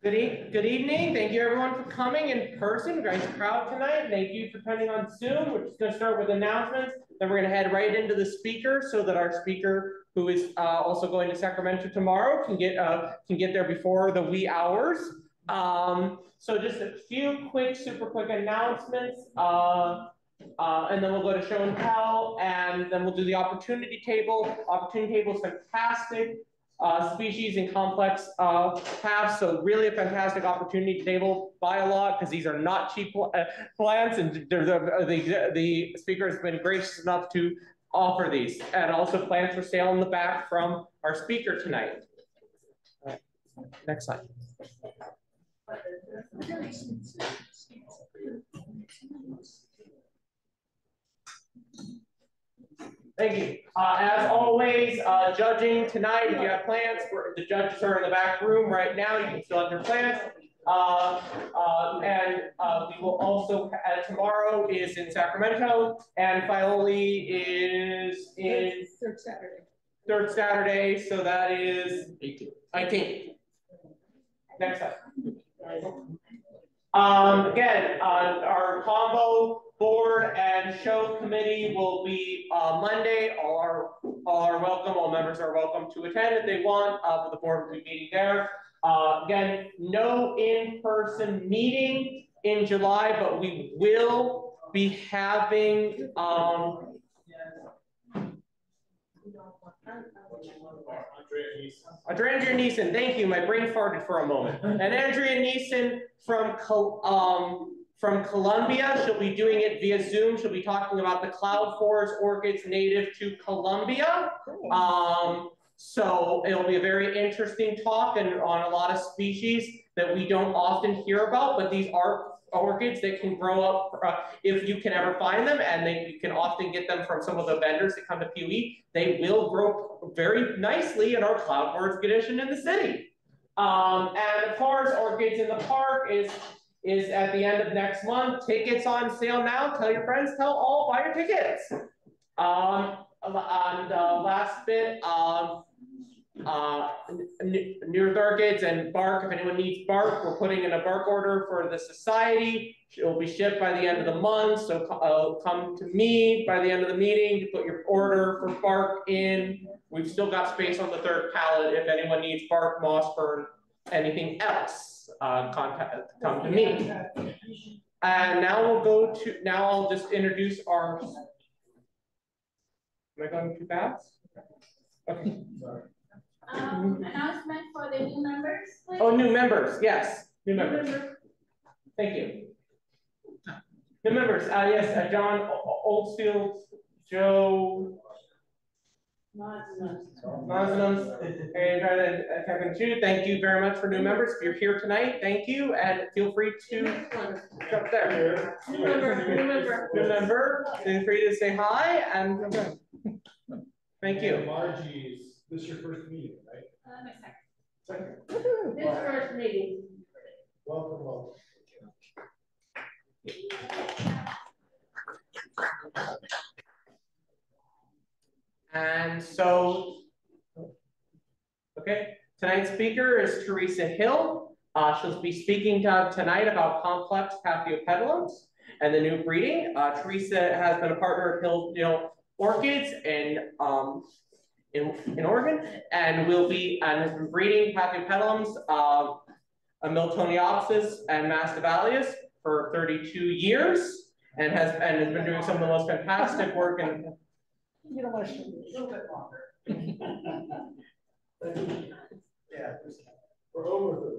Good, e good evening. Thank you everyone for coming in person. Nice crowd tonight. Thank you for attending on Zoom. We're just going to start with announcements. Then we're going to head right into the speaker so that our speaker, who is uh, also going to Sacramento tomorrow, can get uh, can get there before the wee hours. Um, so just a few quick, super quick announcements. Uh, uh, and then we'll go to show and tell, and then we'll do the opportunity table. Opportunity table is fantastic uh, species and complex uh, have. So really a fantastic opportunity to table. Buy a lot because these are not cheap uh, plants, and the, the, the speaker has been gracious enough to offer these. And also plants for sale in the back from our speaker tonight. Next slide. Thank you. Uh, as always, uh, judging tonight, if you have plans, for, the judges are in the back room right now. You can still out your plans. Uh, uh and uh, we will also, uh, tomorrow is in Sacramento, and Filoli is in third Saturday. Third Saturday, so that is 18th. 19th. Next up. Um, again, our combo board and show committee will be uh, Monday. All are, all are welcome. All members are welcome to attend if they want. Uh, the board will be meeting there. Uh, again, no in-person meeting in July, but we will be having um, Andrea Neeson, thank you. My brain farted for a moment. And Andrea Neeson from um, from Colombia. She'll be doing it via Zoom. She'll be talking about the cloud forest orchids native to Colombia. Um, so it'll be a very interesting talk and on a lot of species that we don't often hear about, but these are orchids that can grow up uh, if you can ever find them and then you can often get them from some of the vendors that come to POE. They will grow very nicely in our cloud forest condition in the city. Um, and the forest orchids in the park is is at the end of next month. Tickets on sale now. Tell your friends, tell all, buy your tickets. Um, and uh, last bit, um, uh, New Orchids and bark. If anyone needs bark, we're putting in a bark order for the society. It will be shipped by the end of the month. So uh, come to me by the end of the meeting to put your order for bark in. We've still got space on the third pallet if anyone needs bark, moss, fern, anything else uh, contact, come to me. And now we'll go to, now I'll just introduce our, am I going too fast? Okay. Um, announcement for the new members, please. Oh, new members, yes, new members. Thank you. New members, uh, yes, uh, John Oldfield, Joe Muslims, and Kevin too. Thank you very much for new members. If you're here tonight, thank you, and feel free to jump there. New member, new member, new member. Feel free to say hi and thank you. Margie's, this is your first meeting, right? Uh, my second. Second. This first meeting. Welcome, welcome. And so, okay, tonight's speaker is Theresa Hill. Uh, she'll be speaking to, tonight about complex Paphiopedilums and the new breeding. Uh, Theresa has been a partner of Hill you know, Orchids in, um, in, in Oregon and will be and has been breeding Paphiopedilums, uh, a Miltoniopsis and Masdevallias for 32 years and has and has been doing some of the most fantastic work in you know, a little bit longer. yeah, for over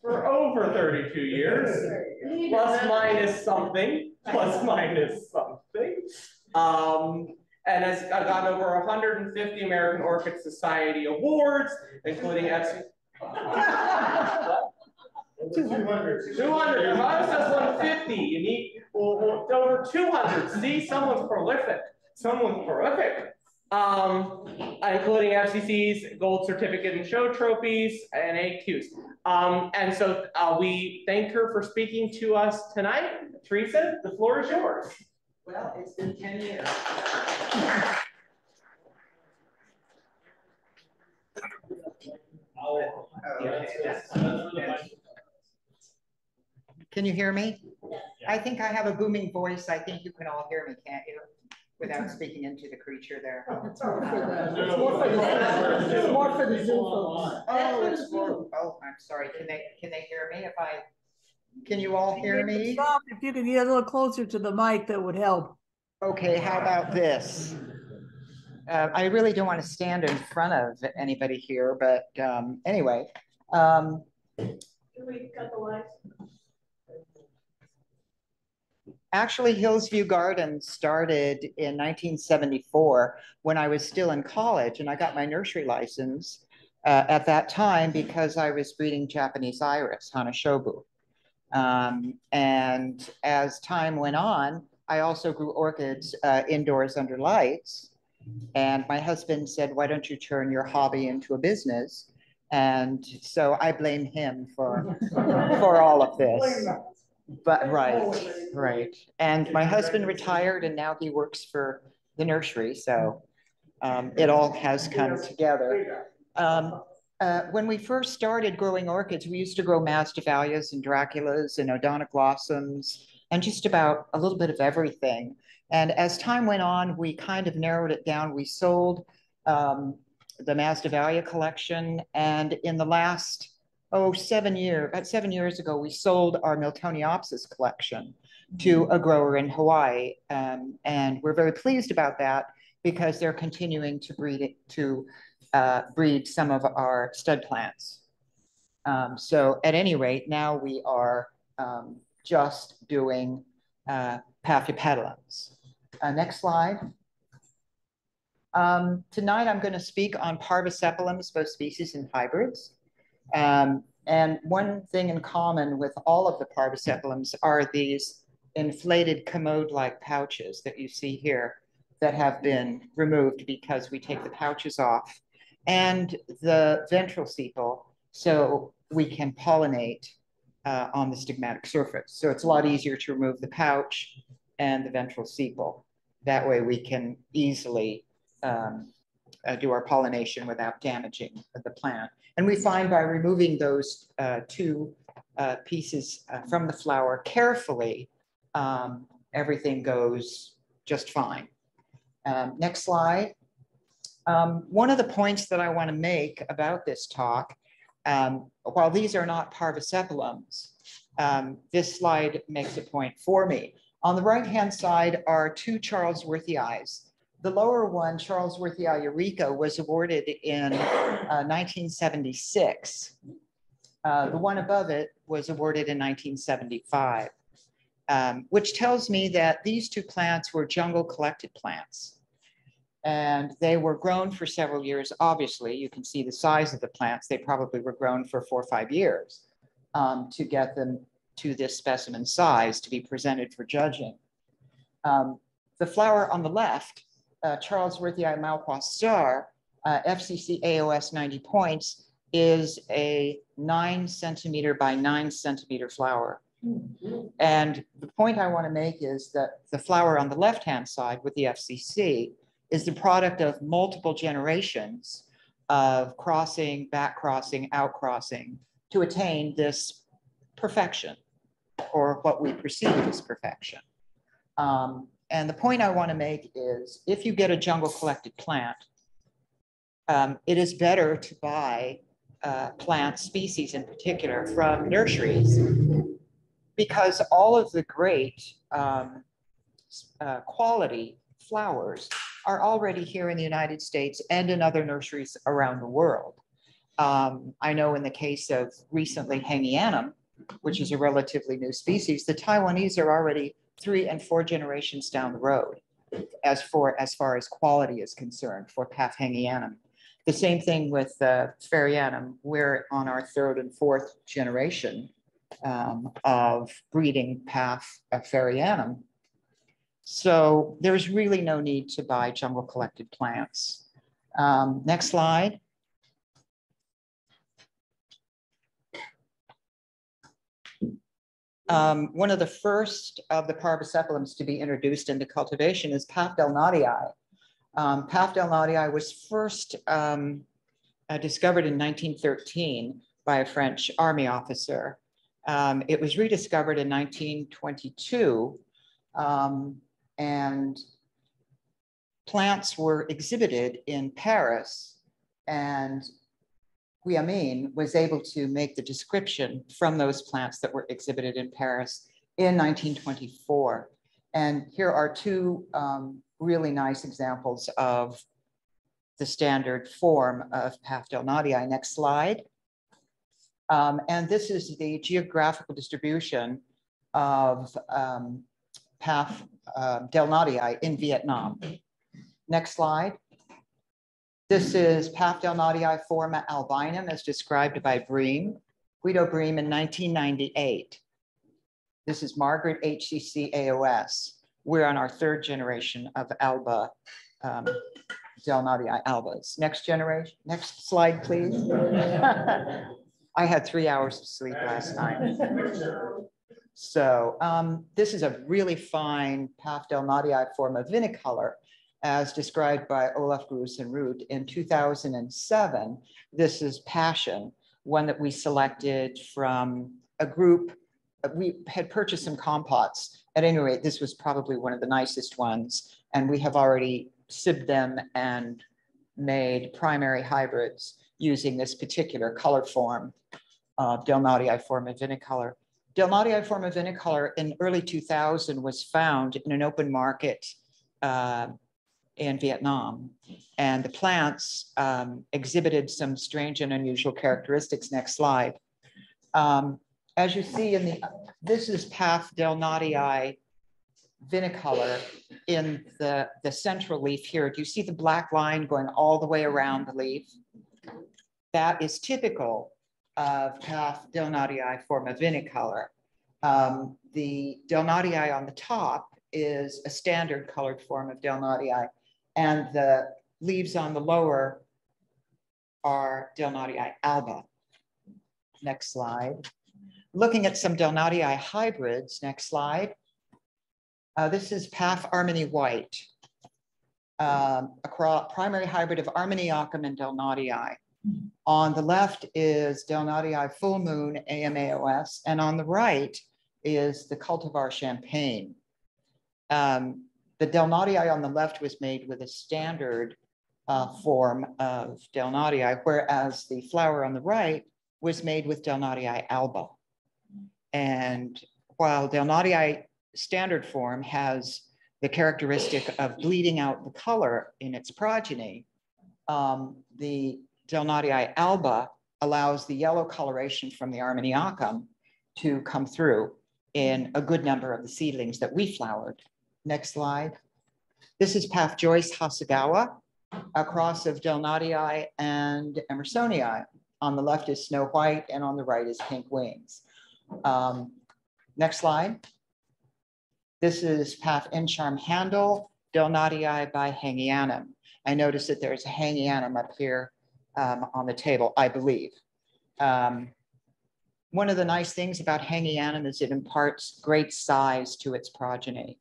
for over 32 years, plus minus something, plus minus something. Um, and has gotten over 150 American Orchid Society awards, including FC. 200. 200. If I was just 150, you need well, over 200. See, someone's prolific someone prolific, um, including FCC's gold certificate and show trophies and AQs. Um, and so uh, we thank her for speaking to us tonight. Theresa, the floor is yours. Well, it's been 10 years. Oh, okay. Can you hear me? I think I have a booming voice. I think you can all hear me, can't you? Without speaking into the creature there. It's more for the, it's more for the, it's more for the Zoom folks. Oh, it's for, oh, I'm sorry. Can they, can they hear me if I, can you all hear me? Stop, If you could get a little closer to the mic, that would help. Okay, how about this? Uh, I really don't want to stand in front of anybody here, but, um, anyway, um, Do we cut the lights? Actually, Hillsview Gardens started in 1974 when I was still in college and I got my nursery license uh, at that time because I was breeding Japanese iris, Hanashobu. Um, and as time went on, I also grew orchids uh, indoors under lights. And my husband said, Why don't you turn your hobby into a business? And so I blame him for, for all of this. But right, right. And my husband retired and now he works for the nursery. So um, it all has come together. Um, uh, when we first started growing orchids, we used to grow masdevallias and Draculas and Odontoglossums and just about a little bit of everything. And as time went on, we kind of narrowed it down. We sold um, the Masdevallia collection. And in the last oh, seven year, about seven years ago, we sold our Miltoniopsis collection to a grower in Hawaii. Um, and we're very pleased about that because they're continuing to breed it, to uh, breed some of our stud plants. Um, so at any rate, now we are um, just doing uh, Paphiopedilums. Uh, next slide. Um, tonight, I'm going to speak on Parvisepalums, both species and hybrids. Um, and one thing in common with all of the parvisepalums are these inflated commode-like pouches that you see here that have been removed because we take the pouches off and the ventral sepal so we can pollinate uh, on the stigmatic surface. So it's a lot easier to remove the pouch and the ventral sepal. That way we can easily um, uh, do our pollination without damaging the plant. And we find by removing those uh, two uh, pieces uh, from the flower carefully, um, everything goes just fine. Um, next slide. Um, one of the points that I want to make about this talk, um, while these are not parvisepalums, um, this slide makes a point for me. On the right-hand side are two Charlesworthii the lower one, Charlesworthii eureka, was awarded in uh, 1976. Uh, the one above it was awarded in 1975, um, which tells me that these two plants were jungle collected plants. And they were grown for several years. Obviously, you can see the size of the plants. They probably were grown for four or five years um, to get them to this specimen size to be presented for judging. Um, the flower on the left uh, Charlesworthii Malpois star, uh, FCC AOS 90 points, is a nine centimeter by nine centimeter flower. And the point I want to make is that the flower on the left-hand side with the FCC is the product of multiple generations of crossing, back crossing, out crossing to attain this perfection or what we perceive as perfection. Um, and the point I want to make is if you get a jungle collected plant, um, it is better to buy uh, plant species in particular from nurseries because all of the great um, uh, quality flowers are already here in the United States and in other nurseries around the world. Um, I know in the case of recently Hangianum, which is a relatively new species, the Taiwanese are already three and four generations down the road as for as far as quality is concerned for Paph hangianum. The same thing with uh, Fairrieanum. We're on our third and fourth generation um, of breeding Paph uh, Fairrieanum. So there's really no need to buy jungle collected plants. Um, next slide. Um, one of the first of the parvisepalums to be introduced into cultivation is Paph delenatii. Um, was first um, uh, discovered in 1913 by a French army officer. Um, it was rediscovered in nineteen twenty-two. um, and plants were exhibited in Paris and Guillaumin was able to make the description from those plants that were exhibited in Paris in 1924. And here are two um, really nice examples of the standard form of Paph delenatii. Next slide. Um, and this is the geographical distribution of um, Paph uh, in Vietnam. Next slide. This is Paph delenatii forma albinum as described by Braem, Guido Braem in 1998. This is Margaret HCC AOS. We're on our third generation of Alba, um, Delenatii albas. Next generation, next slide, please. I had three hours of sleep last night. So um, this is a really fine Paph delenatii form of vinicolor as described by Olaf Grusenrud in 2007. This is Passion, one that we selected from a group. uh, We had purchased some compots. At any rate, this was probably one of the nicest ones. And we have already sibbed them and made primary hybrids using this particular color form, uh, Delenatii form of vinicolor. Delenatii form of vinicolor in early 2000 was found in an open market uh, in Vietnam. And the plants um, exhibited some strange and unusual characteristics. Next slide. Um, as you see in the, this is Paph Delenatii vinicolor in the, the central leaf here. Do you see the black line going all the way around the leaf? That is typical of Paph Delenatii forma vinicolor. Um, the Delenatii on the top is a standard colored form of Delenatii and the leaves on the lower are Delenatii alba. Next slide. Looking at some Delenatii hybrids, next slide. Uh, this is Paph Armeni White, um, a primary hybrid of Armeniacum and Delenatii. On the left is Delenatii Full Moon AMAOS, and on the right is the cultivar Champagne. Um, the Delenatii on the left was made with a standard uh, form of Delenatii, whereas the flower on the right was made with Delenatii alba. And while Delenatii standard form has the characteristic of bleeding out the color in its progeny, um, the Delenatii alba allows the yellow coloration from the Armeniacum to come through in a good number of the seedlings that we flowered. Next slide. This is Paph Joyce Hasegawa, a cross of Delenatii and Emersonii. On the left is Snow White and on the right is Pink Wings. Um, next slide. This is Paph Encharm Handel, Delenatii by Hangianum. I noticed that there's a Hangianum up here um, on the table, I believe. Um, one of the nice things about Hangianum is it imparts great size to its progeny.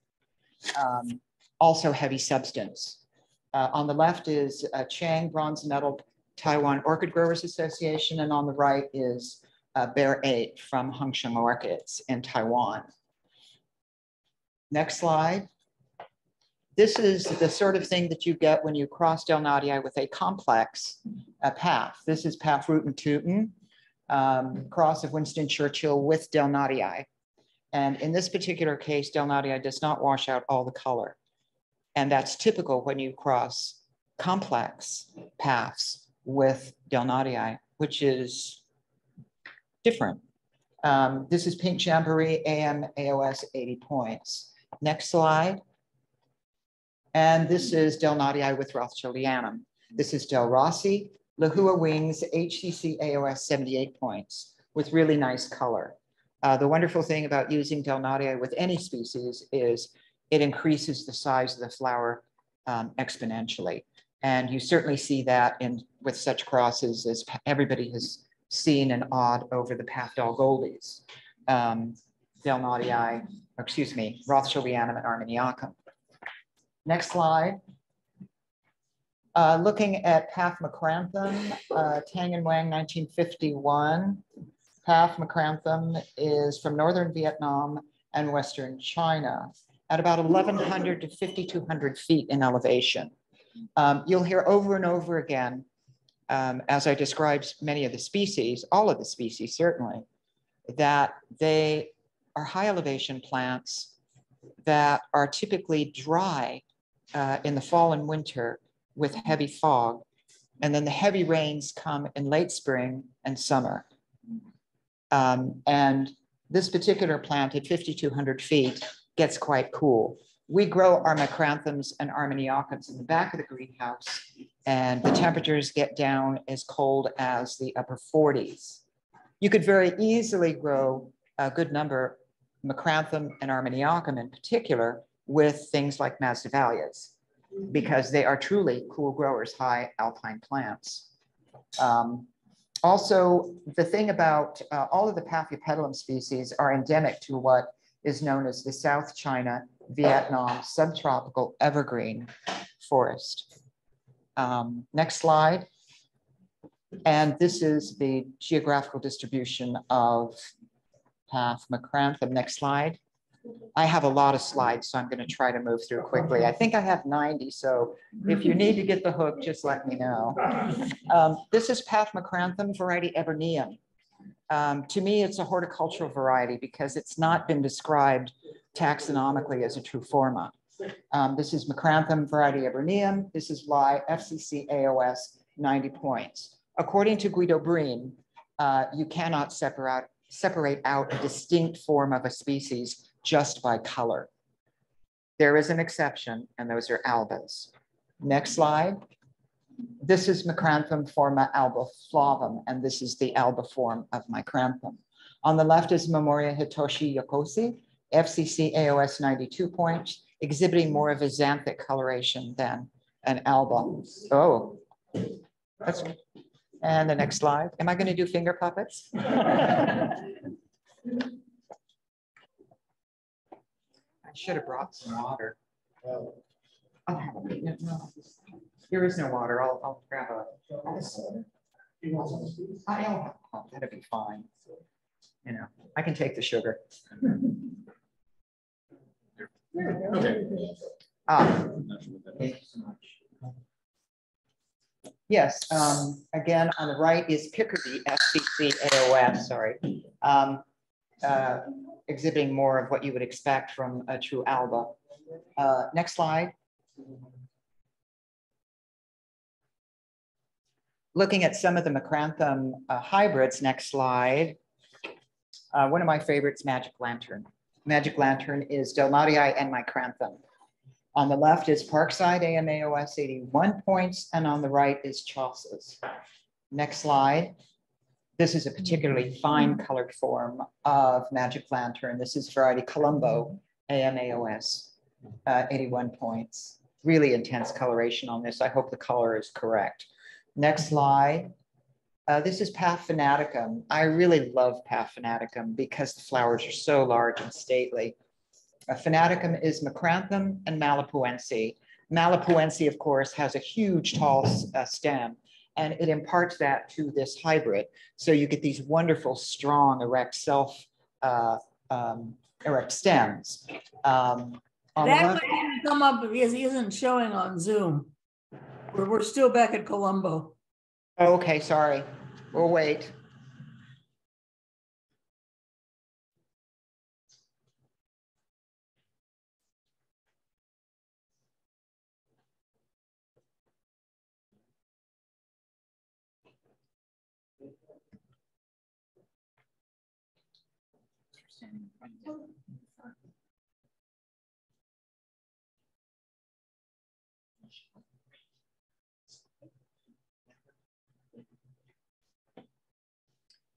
Um, also heavy substance. Uh, on the left is uh, Chang Bronze Medal Taiwan Orchid Growers Association, and on the right is uh, Bear 8 from Hengsheng Orchids in Taiwan. Next slide. This is the sort of thing that you get when you cross Delenatii with a complex uh, paph. This is Paph and um, cross of Winston Churchill with Delenatii. And in this particular case, Del Delenatii does not wash out all the color. And that's typical when you cross complex paphs with Del Delenatii, which is different. Um, this is Pink Jamboree AM AOS 80 points. Next slide. And this is Del Delenatii with Rothschildianum. This is Delrosi, Lahua Wings, HCC AOS 78 points with really nice color. Uh, the wonderful thing about using Delenatii with any species is it increases the size of the flower um, exponentially. And you certainly see that in with such crosses as everybody has seen and awed over the Paph Dollgoldis, um, Delenatii, excuse me, Rothschildianum and Armeniacum. Next slide. Uh, looking at Paph uh, Tang and Wang, 1951. Paph micranthum is from northern Vietnam and western China at about 1,100 to 5,200 feet in elevation. Um, You'll hear over and over again, um, as I described many of the species, all of the species certainly, that they are high elevation plants that are typically dry uh, in the fall and winter with heavy fog. And then the heavy rains come in late spring and summer. Um, and this particular plant at 5,200 feet gets quite cool. We grow our micranthums and armeniacums in the back of the greenhouse, and the temperatures get down as cold as the upper 40s. You could very easily grow a good number, micranthum and armeniacum in particular, with things like masdevallias, because they are truly cool growers, high alpine plants. Um, also, the thing about uh, all of the Paphiopedilum species are endemic to what is known as the South China Vietnam subtropical evergreen forest. Um, next slide. And this is the geographical distribution of Paph Paphmacranthum. Next slide. I have a lot of slides, so I'm going to try to move through quickly. I think I have 90, so if you need to get the hook, just let me know. Um, this is Paph micranthum variety Eburneum. Um, to me, it's a horticultural variety because it's not been described taxonomically as a true forma. Um, this is Micranthum variety Eburneum. This is Lie FCC AOS 90 points. According to Guido Braem, uh, you cannot separate, separate out a distinct form of a species just by color. There is an exception, and those are albas. Next slide. This is Micranthum forma albiflavum, and this is the alba form of Micranthum. On the left is Memoria Hitoshi Yokosi, FCC AOS 92 points, exhibiting more of a xanthic coloration than an alba. Oh, that's, and the next slide. Am I going to do finger puppets? should have brought some water. A- no, no. There is no water. I'll, I'll grab a. I'll, oh, that'd be fine. You know, I can take the sugar. Okay. Ah, thank you so much. Yes, um, again, on the right is Picardy FCC AOS, sorry. Um, uh, exhibiting more of what you would expect from a true alba. Uh, next slide. Looking at some of the Micranthum uh, hybrids, next slide. Uh, one of my favorites, Magic Lantern. Magic Lantern is Delenatii and Micranthum. On the left is Parkside AMAOS 81 points, and on the right is Chaucer's. Next slide. This is a particularly fine colored form of Magic Lantern. This is variety Colombo AMAOS, uh, 81 points. Really intense coloration on this. I hope the color is correct. Next slide. Uh, this is Paph Fanaticum. I really love Paph Fanaticum because the flowers are so large and stately. Uh, Fanaticum is Micranthum and Malipoense. Malipoense, of course, has a huge tall uh, stem and it imparts that to this hybrid. So you get these wonderful, strong, erect self, uh, um, erect stems. Um, That one come up because he isn't showing on Zoom. We're, we're still back at Colombo. Okay, sorry. We'll wait.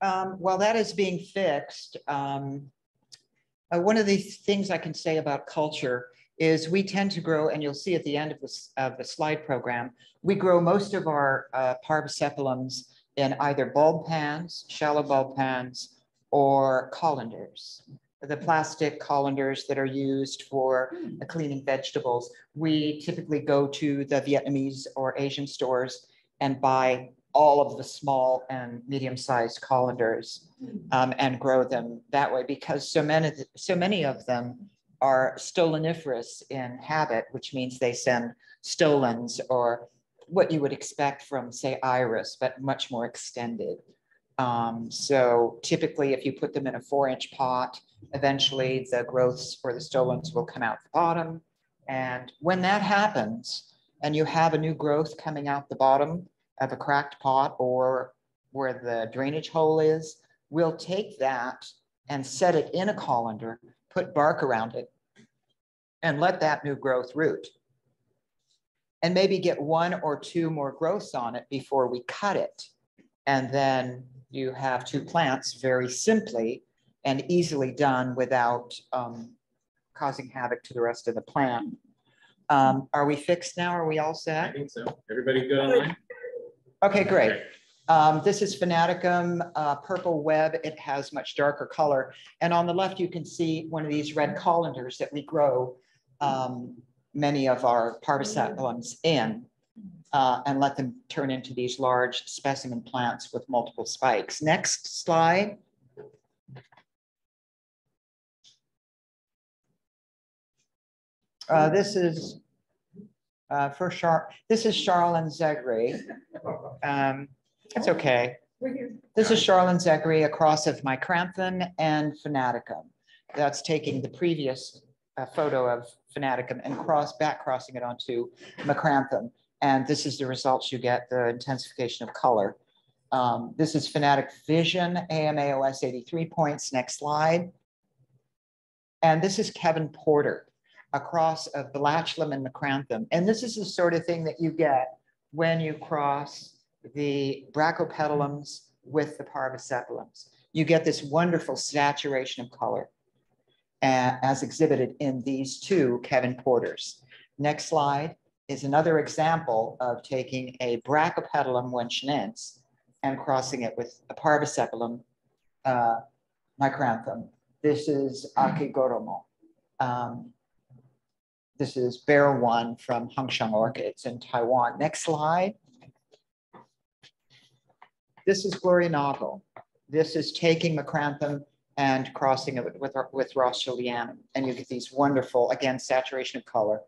Um, while that is being fixed, um, uh, one of the things I can say about culture is we tend to grow, and you'll see at the end of this of the slide program, we grow most of our uh, in either bulb pans, shallow bulb pans, or colanders. The plastic colanders that are used for uh, cleaning vegetables. We typically go to the Vietnamese or Asian stores and buy all of the small and medium-sized colanders um, and grow them that way because so many, so many of them are stoloniferous in habit, which means they send stolons or what you would expect from, say, iris, but much more extended. Um, so typically, if you put them in a four-inch pot, eventually the growths or the stolons will come out the bottom. And when that happens, and you have a new growth coming out the bottom of a cracked pot or where the drainage hole is, we'll take that and set it in a colander, put bark around it, and let that new growth root. And maybe get one or two more growths on it before we cut it. And then you have two plants very simply and easily done without um, causing havoc to the rest of the plant. Um, Are we fixed now? Are we all set? I think so. Everybody good online? Okay, great. Um, this is Fanaticum uh, Purple Web. It has much darker color. And on the left, you can see one of these red colanders that we grow um, many of our parvisepalums in uh, and let them turn into these large specimen plants with multiple spikes. Next slide. Uh, this is uh, for Char, this is Charlene Zegri. Um, That's okay. This is Charlene Zegri, a cross of Micranthum and Fanaticum. That's taking the previous uh, photo of Fanaticum and cross, back crossing it onto Micranthum. And this is the results you get, the intensification of color. Um, This is Fanatic Vision, AMAOS 83 points. Next slide. And this is Kevin Porter, a cross of bellatulum and Macranthum. And this is the sort of thing that you get when you cross the brachypetalums with the parvisepalums. You get this wonderful saturation of color uh, as exhibited in these two Kevin Porters. Next slide is another example of taking a brachypetalum wenshanense and crossing it with a parvisepalum uh, micranthum. This is Akigoromo. Um, this is Bear One from Hongsheng Orchids in Taiwan. Next slide. This is Gloria Naugle. This is taking Micranthum and crossing it with, with Rothschildianum. And you get these wonderful, again, saturation of color.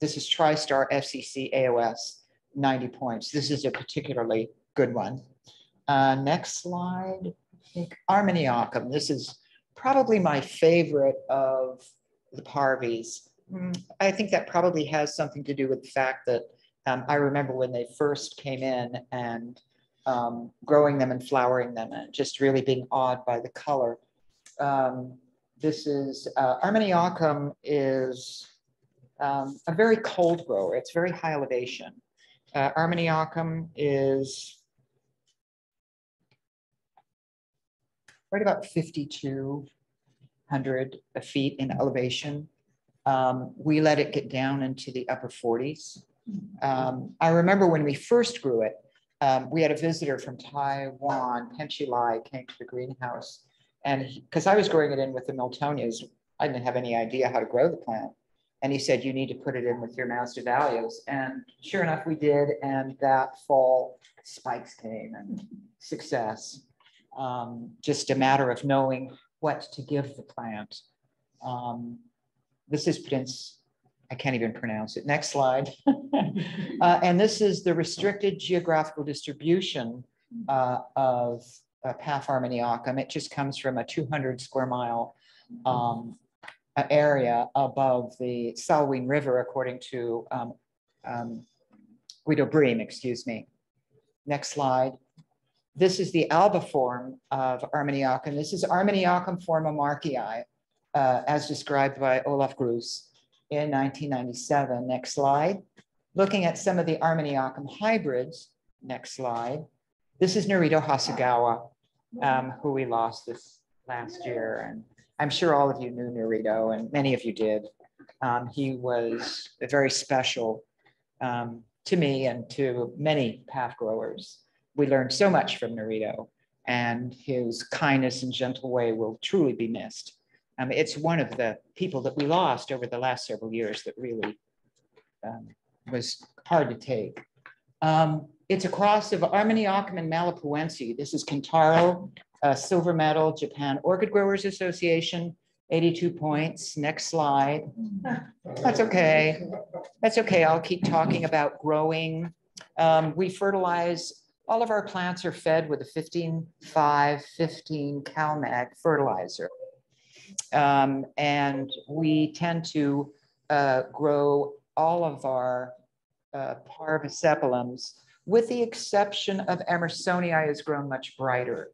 This is TriStar FCC AOS, 90 points. This is a particularly good one. Uh, next slide, Armeniacum. This is probably my favorite of the parvies. Mm, I think that probably has something to do with the fact that um, I remember when they first came in and um, growing them and flowering them and just really being awed by the color. Um, this is, uh, Armeniacum is um, a very cold grower. It's very high elevation. Uh, Armeniacum is right about 5,200 feet in elevation. Um, we let it get down into the upper 40s. Um, I remember when we first grew it, um, we had a visitor from Taiwan, Penchi Lai, came to the greenhouse. And because I was growing it in with the Miltonias, I didn't have any idea how to grow the plant. And he said, you need to put it in with your masdevallias. And sure enough, we did. And that fall, spikes came and success. Um, just a matter of knowing what to give the plant. Um, this is Prince, I can't even pronounce it. Next slide. uh, and this is the restricted geographical distribution uh, of uh. It just comes from a 200 square mile um, area above the Salween River, according to um, um, Guido Braem, excuse me. Next slide. This is the alba form of Armeniacum. This is Armeniacum formomarkii, uh, as described by Olaf Gruss in 1997. Next slide. Looking at some of the Armeniacum hybrids. Next slide. This is Narito Hasegawa, um, who we lost this last year. And I'm sure all of you knew Narito, and many of you did. Um, he was very special um, to me and to many paph growers. We learned so much from Narito, and his kindness and gentle way will truly be missed. Um, it's one of the people that we lost over the last several years that really um, was hard to take. Um, it's a cross of Armeniaca and Malipoense. This is Kentaro, uh, silver medal, Japan Orchid Growers Association, eighty-two points. Next slide. That's okay. That's okay. I'll keep talking about growing. Um, we fertilize, all of our plants are fed with a 15, 5, 15 CalMag fertilizer. Um, and we tend to uh, grow all of our uh, with the exception of Emersonii has grown much brighter.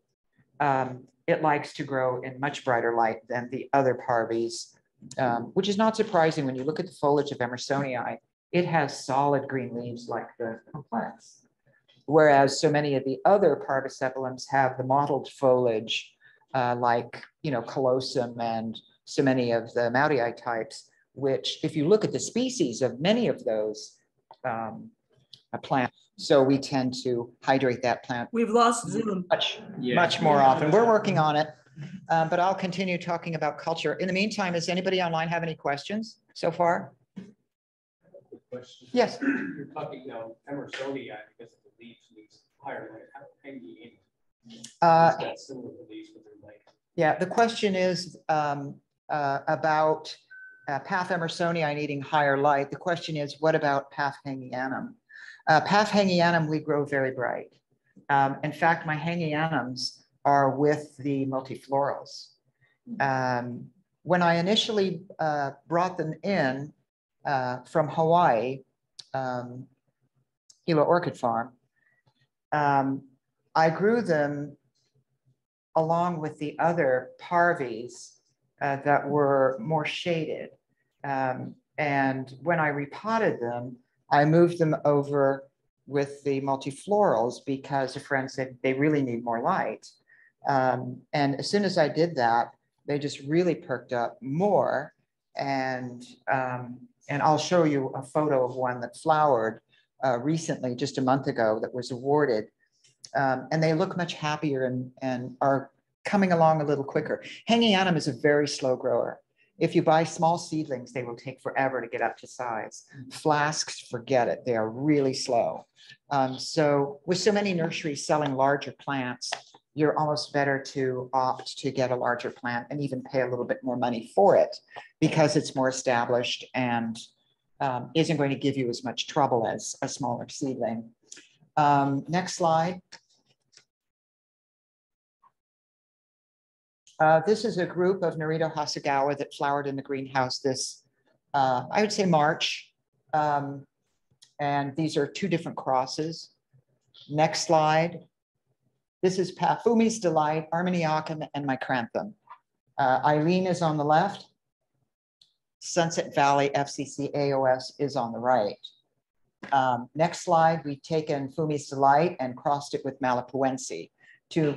Um, it likes to grow in much brighter light than the other parvies, um, which is not surprising when you look at the foliage of Emersonii. It has solid green leaves like the complex. Whereas so many of the other parvisepalums have the mottled foliage uh, like, you know, callosum and so many of the Maurii types, which if you look at the species of many of those um, uh, plants, so we tend to hydrate that plant We've lost Zoom. much, much more often. We're working on it. Uh, but I'll continue talking about culture. In the meantime, does anybody online have any questions so far? Question. Yes. You're talking now Emersonii because of the leaves needs higher light, how hanging in. Uh, Yeah, the question is um, uh, about uh, Paph Emersonii needing higher light. The question is, what about Paph Hangianum? Uh, Paph Hangianum, we grow very bright. Um, in fact, my Hangianums are with the multiflorals. Um, when I initially uh, brought them in uh, from Hawaii, um, Hilo Orchid Farm, um, I grew them along with the other parvies uh, that were more shaded. Um, and when I repotted them, I moved them over with the multiflorals because a friend said they really need more light. Um, and as soon as I did that, they just really perked up more. And, um, and I'll show you a photo of one that flowered uh, recently, just a month ago, that was awarded. Um, and they look much happier and, and are coming along a little quicker. Hangianum is a very slow grower. If you buy small seedlings, they will take forever to get up to size. Flasks, forget it. They are really slow. Um, so with so many nurseries selling larger plants, you're almost better to opt to get a larger plant and even pay a little bit more money for it because it's more established and um, isn't going to give you as much trouble as a smaller seedling. Um, next slide. Uh, this is a group of Narito Hasegawa that flowered in the greenhouse this, uh, I would say March. Um, and these are two different crosses. Next slide. This is Paph Fumi's Delight, Armeniacum, and Micranthum. Uh, Eileen is on the left. Sunset Valley FCC AOS is on the right. Um, next slide, we've taken Fumi's Delight and crossed it with Malipoense to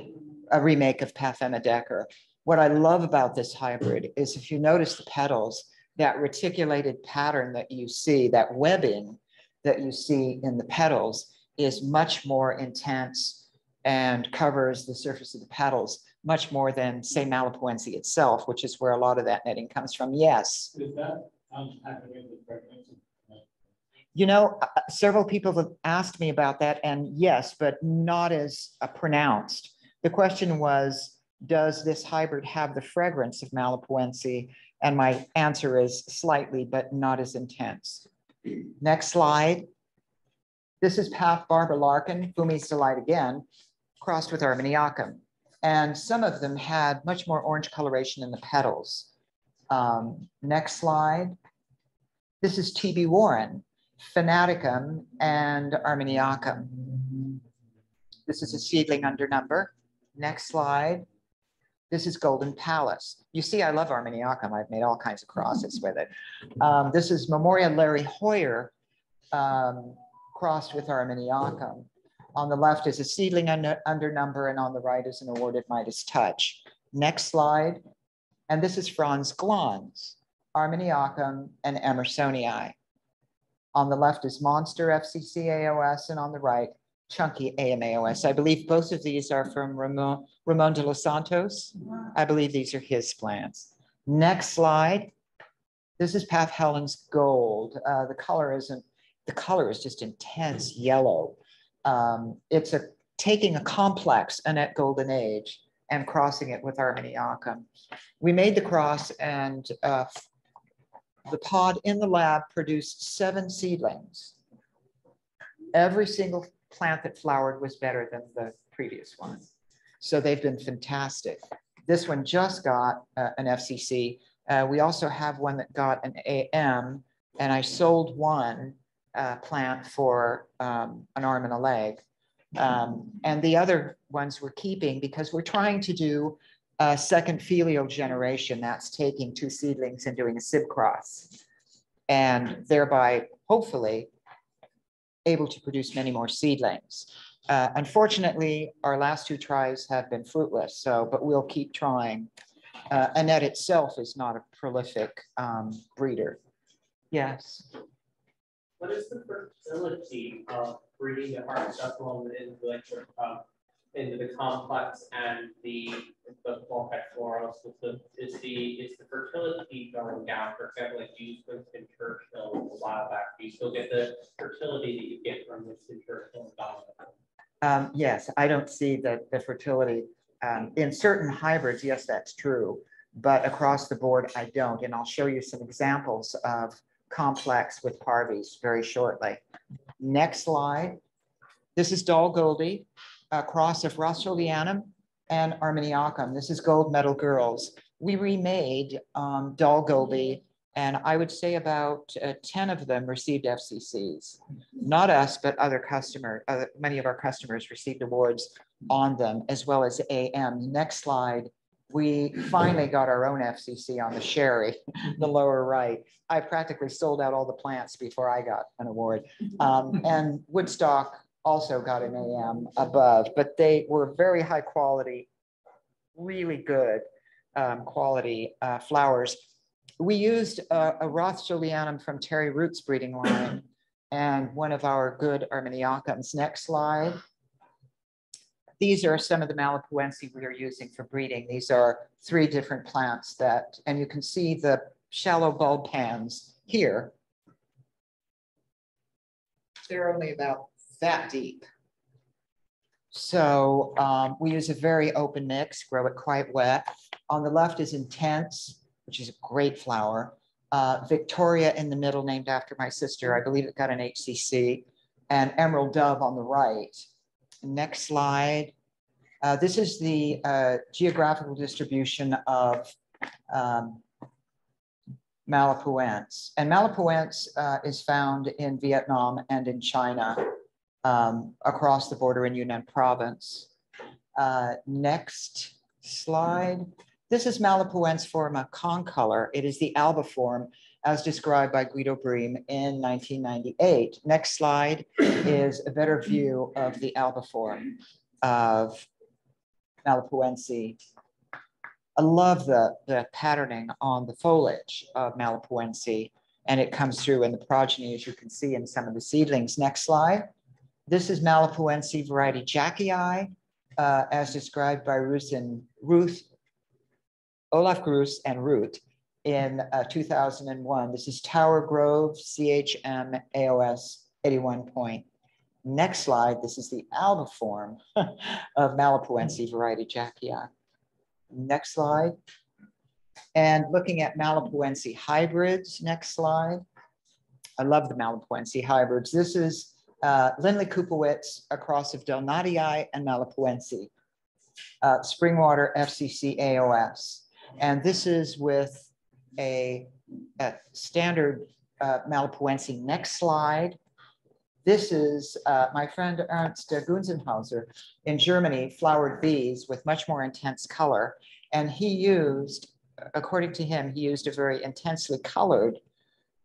a remake of Pathema Decker. What I love about this hybrid is if you notice the petals, that reticulated pattern that you see, that webbing that you see in the petals is much more intense and covers the surface of the petals much more than say Malipoense itself, which is where a lot of that netting comes from. Yes. Is that um, happening with pregnancy? You know, uh, several people have asked me about that, and yes, but not as uh, pronounced. The question was, does this hybrid have the fragrance of Malipoense? And my answer is slightly, but not as intense. Next slide. This is Paph Barbara Larkin, Fumi's Delight again, crossed with Armeniacum. And some of them had much more orange coloration in the petals. Um, next slide. This is TB Warren, Fanaticum and Armeniacum. This is a seedling under number. Next slide. This is Golden Palace. You see, I love Armeniacum. I've made all kinds of crosses with it. Um, this is Memoria Larry Heuer um, crossed with Armeniacum. On the left is a seedling under, under number, and on the right is an awarded Midas touch. Next slide. And this is Franz Glanz, Armeniacum and Emersonii. On the left is Monster FCC AOS, and on the right, Chunky AMAOS. I believe both of these are from Ramon, Ramon de los Santos. I believe these are his plants. Next slide. This is Paph Helen's Gold. Uh, the color isn't, the color is just intense yellow. um, it's a, taking a complex Annette Golden Age and crossing it with Armeniacum. We made the cross and uh, the pod in the lab produced seven seedlings. Every single plant that flowered was better than the previous one. So they've been fantastic. This one just got uh, an FCC. Uh, we also have one that got an AM, and I sold one uh, plant for um, an arm and a leg. Um, and the other ones we're keeping because we're trying to do a second filial generation. That's taking two seedlings and doing a sib cross. And thereby, hopefully, able to produce many more seedlings. Uh, unfortunately, our last two tries have been fruitless, so, but we'll keep trying. Uh, Annette itself is not a prolific um, breeder. Yes. What is the fertility of breeding the harpsichord into like, um, into the complex and the, the multiflorals? Is the, is the, is the fertility going down? For example, like you used Winston Churchill a while back, do you still get the fertility that you get from Winston Churchill Um, yes, I don't see that the fertility. Um, in certain hybrids, yes, that's true. But across the board, I don't. And I'll show you some examples of complex with parvies very shortly. Next slide. This is Dollgoldi, a cross of Rothschildianum and Armeniacum. This is Gold Medal Girls. We remade um, Dollgoldi, and I would say about uh, 10 of them received FCCs. Not us, but other customer, uh, many of our customers received awards on them, as well as AM. Next slide we finally got our own FCC on the Sherry, the lower right. I practically sold out all the plants before I got an award. Um, and Woodstock also got an AM above, but they were very high quality, really good um, quality uh, flowers. We used a, a Rothschildianum from Terry Root's breeding line and one of our good Armeniacums. Next slide. These are some of the Malipoense we are using for breeding. These are three different plants that, and you can see the shallow bulb pans here. They're only about that deep. So um, we use a very open mix, grow it quite wet. On the left is Intense, which is a great flower. Uh, Victoria in the middle, named after my sister. I believe it got an HCC. And Emerald Dove on the right. Next slide. Uh, this is the uh, geographical distribution of um, Malipoense. And Malipoense uh, is found in Vietnam and in China um, across the border in Yunnan province. Uh, next slide. This is Malipoense forma concolor. It is the alba form as described by Guido Braem in 1998. Next slide is a better view of the alba form of Malipoense. I love the, the patterning on the foliage of Malipoense, and it comes through in the progeny, as you can see in some of the seedlings. Next slide. This is Malipoense variety Jackii, uh, as described by Ruth and Ruth, Olaf Gruss and Ruth in uh, 2001. This is Tower Grove CHM AOS 81 point. Next slide, this is the alba form of Malipoense variety Jackii. Next slide. And looking at Malipoense hybrids, next slide. I love the Malipoense hybrids. This is uh, Lindley Koopowitz, a cross of Delenatii and Malipoense, uh, Springwater FCC AOS. And this is with a, a standard uh, Malipoense. Next slide. This is uh, my friend Ernst Gunzenhauser in Germany, flowered bees with much more intense color. And he used, according to him, he used a very intensely colored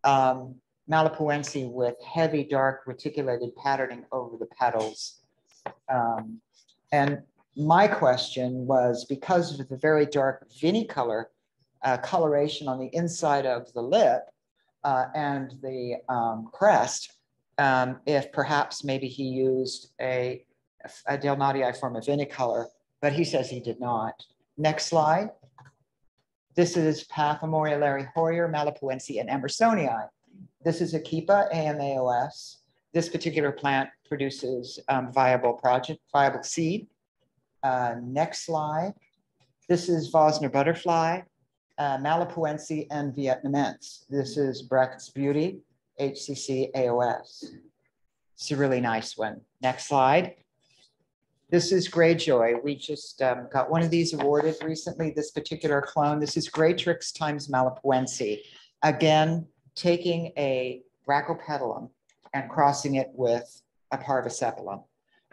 um, Malipoense with heavy, dark, reticulated patterning over the petals. Um, and my question was because of the very dark vinicolor uh, coloration on the inside of the lip uh, and the um, crest, um, if perhaps maybe he used a, a Delenatii form of vinicolor, but he says he did not. Next slide. This is Pathomoria Larry Heuer, Malipoense, and Emersonii. This is Akipa AMAOS. this particular plant produces um, viable project, viable seed. Uh, Next slide. This is Wössner butterfly, uh, Malipoense and Vietnamense. This is Brecht's Beauty, HCC AOS. It's a really nice one. Next slide. This is Greyjoy. We just um, got one of these awarded recently, this particular clone. This is Greytrix times Malipoense. Again, taking a Brachypedilum and crossing it with a Parvisepalum.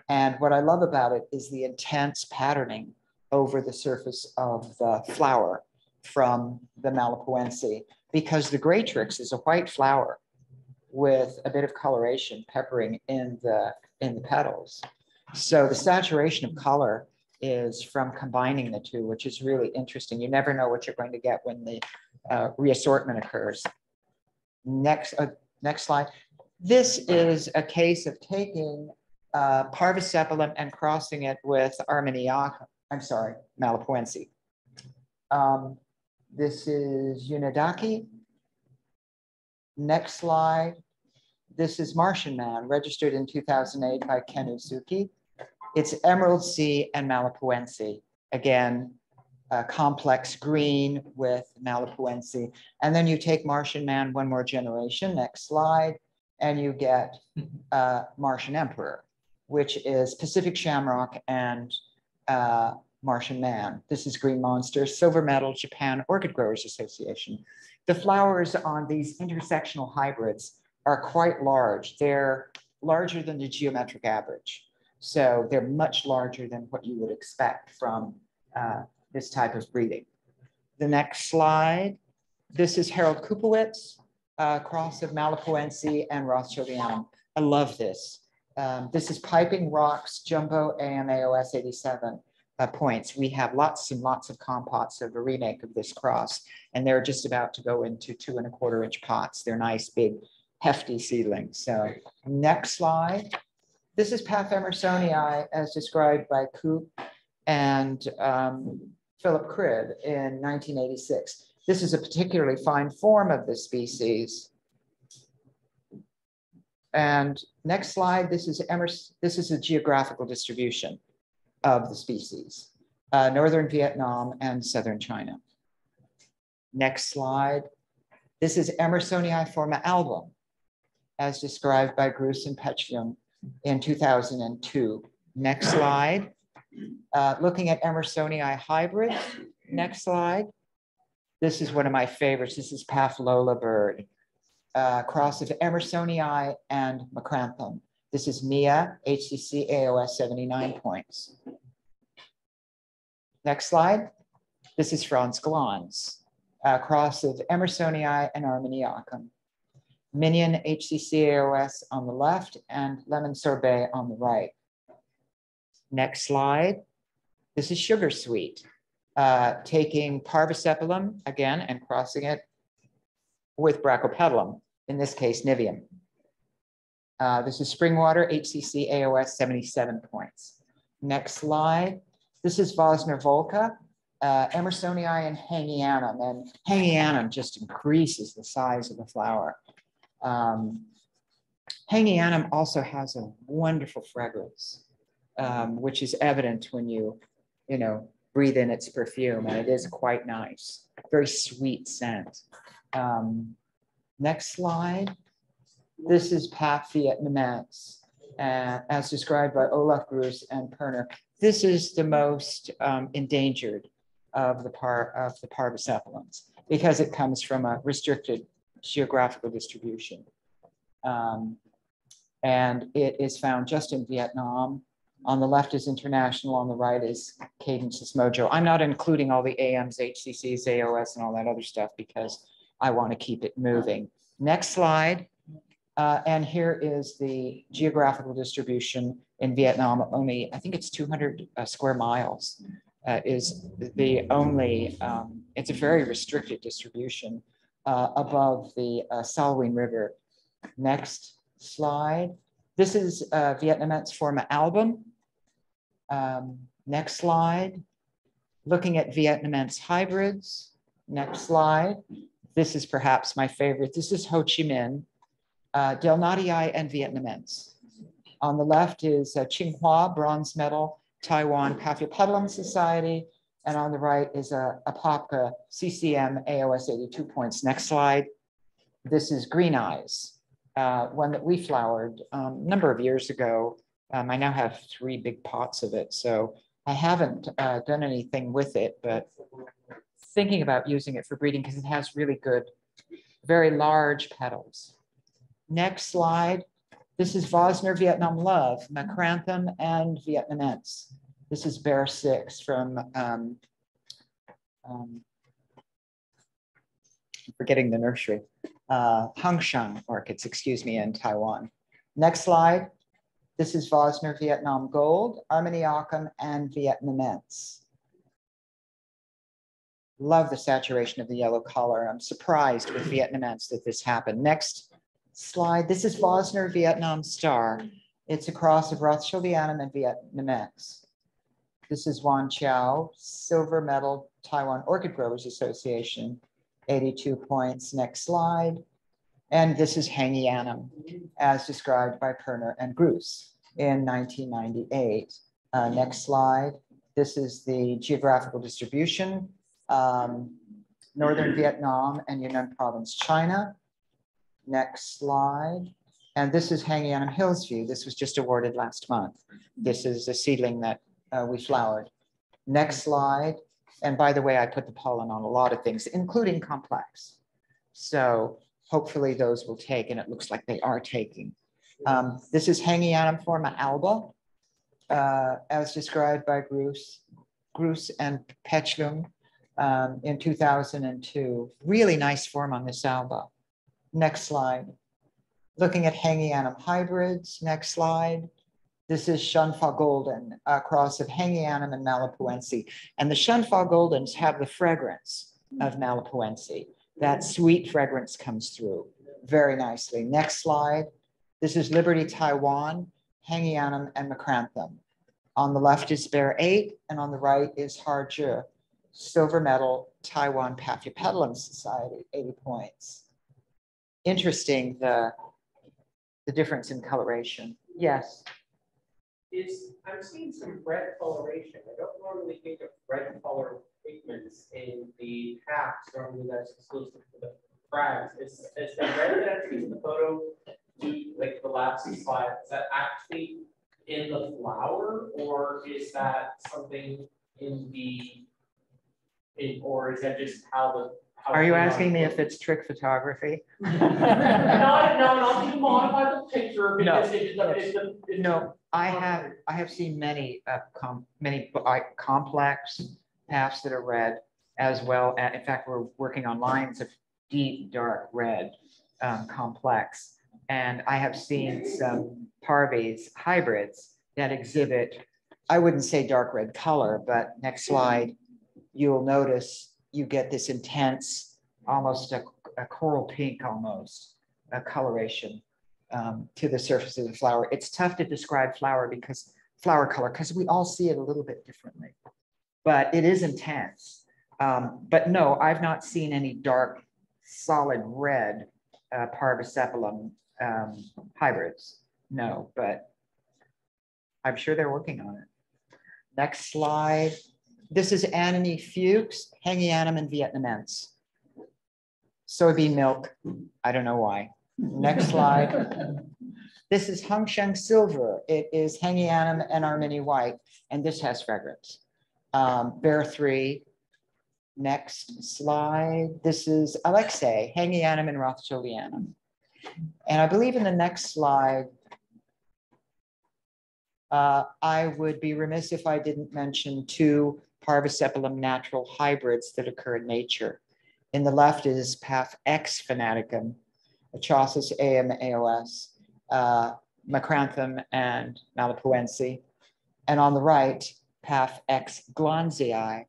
And what I love about it is the intense patterning over the surface of the flower from the Malipoense, because the Greytrix is a white flower with a bit of coloration peppering in the, in the petals. So the saturation of color is from combining the two, which is really interesting. You never know what you're going to get when the uh, reassortment occurs. Next, uh, next slide. This is a case of taking uh, and crossing it with Armeniaca, I'm sorry, Malipoense. Um, this is Unidaki. Next slide. This is Martian Man, registered in 2008 by Ken Uzuki. It's Emerald Sea and Malipoense. Again, a complex green with Malipoense. And then you take Martian Man one more generation, next slide, and you get uh, Martian Emperor, which is Pacific Shamrock and uh, Martian Man. This is Green Monster, Silver Medal, Japan Orchid Growers Association. The flowers on these intersectional hybrids are quite large. They're larger than the geometric average. So they're much larger than what you would expect from uh, this type of breeding. The next slide. This is Harold Koopowitz, uh, cross of Malipoense and Rothschildianum. I love this. Um, this is Piping Rocks Jumbo AMAOS 87 uh, points. We have lots and lots of compots of a remake of this cross, and they're just about to go into two and a quarter inch pots. They're nice, big, hefty seedlings. So next slide. This is Paph emersonii as described by Coop and um, Philip Cribb in 1986. This is a particularly fine form of the species. And next slide, this is Emerson, this is a geographical distribution of the species, uh, Northern Vietnam and Southern China. Next slide. This is Emersonii forma album, as described by Gruss and Petchvium in 2002. Next slide. Uh, looking at Emersonii hybrids. Next slide. This is one of my favorites. This is Lola bird, uh, cross of Emersonii and Micranthum. This is Mia, HCC AOS 79 points. Next slide. This is Franz Glanz, a cross of Emersonii and Armeniacum. Minion HCC AOS on the left and Lemon Sorbet on the right. Next slide. This is Sugar Sweet, uh, taking Parvisepalum again and crossing it with Brachypedilum, in this case, Niveum. Uh, this is Springwater, HCC AOS 77 points. Next slide. This is Wössner Volca, uh, Emersonii and Hangianum. And Hangianum just increases the size of the flower. Um, Hangianum also has a wonderful fragrance, um, which is evident when you, you know, breathe in its perfume, and it is quite nice. Very sweet scent. Um, next slide. This is Paph vietnamense, uh, as described by Olaf Gruss and Perner. This is the most um, endangered of the par of the parvisepalums because it comes from a restricted geographical distribution. Um, and it is found just in Vietnam. On the left is international, on the right is Cadence's Mojo. I'm not including all the AMs, HCCs, AOS, and all that other stuff because I want to keep it moving. Next slide. Uh, and here is the geographical distribution in Vietnam. Only, I think it's 200 uh, square miles uh, is the only, um, it's a very restricted distribution uh, above the uh, Salween River. Next slide. This is uh, Vietnamense Forma album. Um, next slide. Looking at Vietnamense hybrids. Next slide. This is perhaps my favorite. This is Ho Chi Minh uh, Delenatii and Vietnamense. On the left is uh, Tsinghua Bronze Medal Taiwan Paphiopedilum Society. And on the right is a Apopka CCM AOS 82 points. Next slide. This is Green Eyes, uh, one that we flowered um, a number of years ago. Um, I now have three big pots of it, so I haven't uh, done anything with it, but thinking about using it for breeding because it has really good, very large petals. Next slide. This is Wössner Vietnam Love, Micranthum and Vietnamense. This is Bear Six from, um, um, forgetting the nursery, uh, Hangshang orchids, excuse me, in Taiwan. Next slide. This is Wössner Vietnam Gold, Armeniacum, and Vietnamense. Love the saturation of the yellow color. I'm surprised with Vietnamense that this happened. Next slide. This is Wössner Vietnam Star. It's a cross of Rothschildianum and Vietnamense. This is Wan Chow, silver medal Taiwan Orchid Growers Association, 82 points. Next slide. And this is Hangianum, as described by Perner and Gruss in 1998. Uh, next slide. This is the geographical distribution. Um, Northern Vietnam and Yunnan Province, China. Next slide. And this is Hangianum Hillsview. This was just awarded last month. This is a seedling that uh, we flowered. Next slide. And by the way, I put the pollen on a lot of things, including complex. So hopefully those will take, and it looks like they are taking. Um, this is Hangianum forma alba, uh, as described by Gruss, Gruss and Petchlum um, in 2002. Really nice form on this alba. Next slide. Looking at Hangianum hybrids. Next slide. This is Shunfa Golden, a cross of Hangianum and Malipoense. And the Shunfa Goldens have the fragrance of Malipoense. That sweet fragrance comes through very nicely. Next slide. This is Liberty Taiwan, Hangianum, and Micranthum. On the left is Bear 8, and on the right is Harju, silver medal Taiwan Paphiopedilum Society, 80 points. Interesting, the, the difference in coloration. Yes. Is, I'm seeing some red coloration. I don't normally think of red color pigments in the packs, normally that's exclusive to the phrags. Is, is the red that's in the photo, do, like the last slide, is that actually in the flower? Or is that something in the, in, or is that just how the? Are you asking me if it's trick photography? No, no, not to modify the picture No. because it's the, it's the. it's No, I have, I have seen many, uh, com, many uh, complex paphs that are red as well. Uh, In fact, we're working on lines of deep, dark red, um, complex. And I have seen some parvies, hybrids that exhibit, I wouldn't say dark red color, but next slide, you'll notice you get this intense, almost a, a coral pink almost, a coloration um, to the surface of the flower. It's tough to describe flower because flower color, because we all see it a little bit differently, but it is intense. Um, but no, I've not seen any dark, solid red uh, um, hybrids. No, but I'm sure they're working on it. Next slide. This is Anemone fuchs, Hangianum and Vietnamense. Soybean milk. I don't know why. Next slide. This is Hongsheng silver. It is Hangianum and Armeni White, and this has fragrance. Um, Bear three. Next slide. This is Alexei, Hangianum and Rothschildianum. And I believe in the next slide, uh, I would be remiss if I didn't mention two Parvisepalum natural hybrids that occur in nature. In the left is Paph X fanaticum, Achosis AM AOS, uh, Micranthum and Malipoense. And on the right, Paph X glanzii,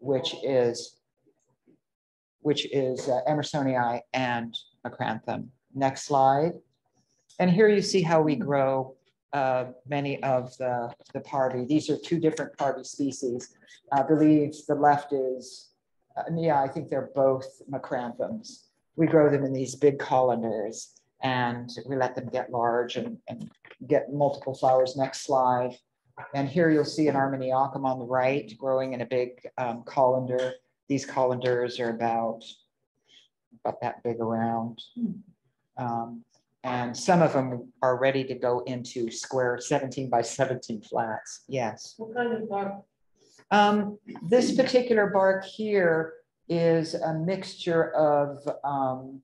which is which is uh, Emersonii and Micranthum. Next slide. And here you see how we grow uh, many of the, the parvi. These are two different parvi species. I believe the left is, uh, yeah, I think they're both micranthums. We grow them in these big colanders And we let them get large and, and get multiple flowers. Next slide. And here you'll see an Armeniacum on the right growing in a big um, colander. These colanders are about, about that big around. Um, and some of them are ready to go into square seventeen by seventeen flats. Yes. What kind of bark? Um, this particular bark here is a mixture of, um,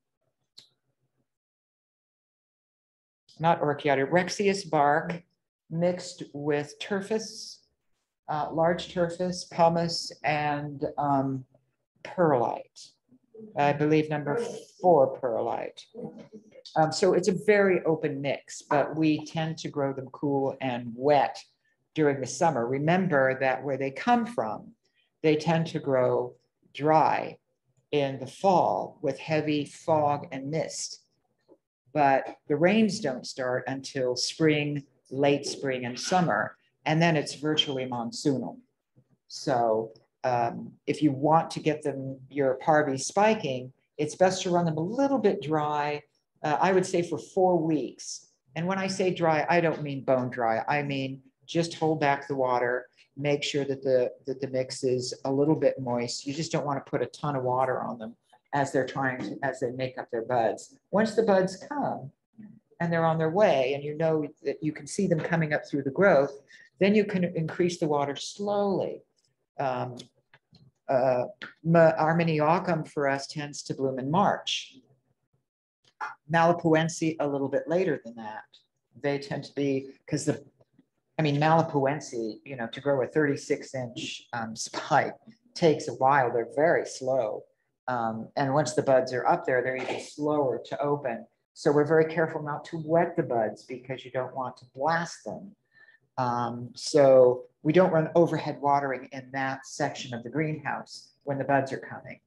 not orchiata, Rexius bark mixed with Turface, uh, large Turface, pumice, and, um, perlite. I believe number four perlite. Um, so it's a very open mix, but we tend to grow them cool and wet during the summer. Remember that where they come from, they tend to grow dry in the fall with heavy fog and mist. But the rains don't start until spring, late spring and summer, and then it's virtually monsoonal. So um, if you want to get them, your parvi spiking, it's best to run them a little bit dry. uh, I would say for four weeks. And when I say dry, I don't mean bone dry. I mean just hold back the water, make sure that the that the mix is a little bit moist. You just don't want to put a ton of water on them as they're trying to as they make up their buds. Once the buds come and they're on their way, and you know that you can see them coming up through the growth, then you can increase the water slowly. Um, uh, Armeniacum for us tends to bloom in March. Malipoense a little bit later than that. They tend to be, because the, I mean, Malipoense, you know, to grow a thirty-six inch um, spike takes a while. They're very slow. Um, and once the buds are up there, they're even slower to open. So we're very careful not to wet the buds because you don't want to blast them. Um, so we don't run overhead watering in that section of the greenhouse when the buds are coming.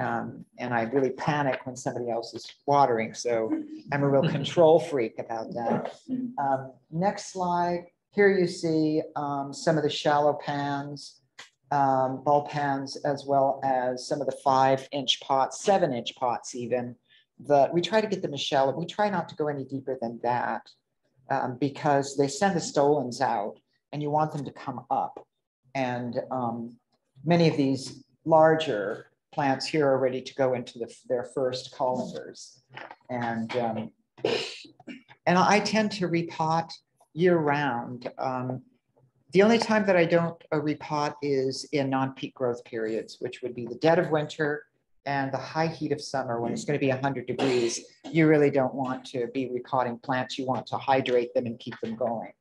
Um, and I really panic when somebody else is watering. So I'm a real control freak about that. Um, next slide. Here you see um, some of the shallow pans, um, bulb pans, as well as some of the five inch pots, seven inch pots even. That we try to get the Michelle. We try not to go any deeper than that um, because they send the stolons out and you want them to come up. And um, many of these larger plants here are ready to go into the, their first colanders. And, um, and I tend to repot year round. Um, the only time that I don't uh, repot is in non-peak growth periods, which would be the dead of winter and the high heat of summer when it's going to be 100 degrees. You really don't want to be repotting plants. You want to hydrate them and keep them going.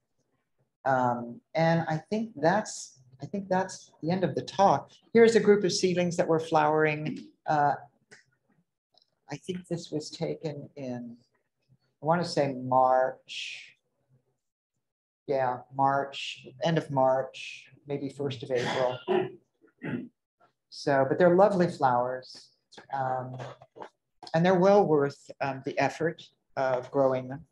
Um, and I think that's I think that's the end of the talk. Here's a group of seedlings that were flowering. Uh, I think this was taken in, I want to say March. Yeah, March, end of March, maybe first of April. So, but they're lovely flowers. Um, and they're well worth um, the effort of growing them.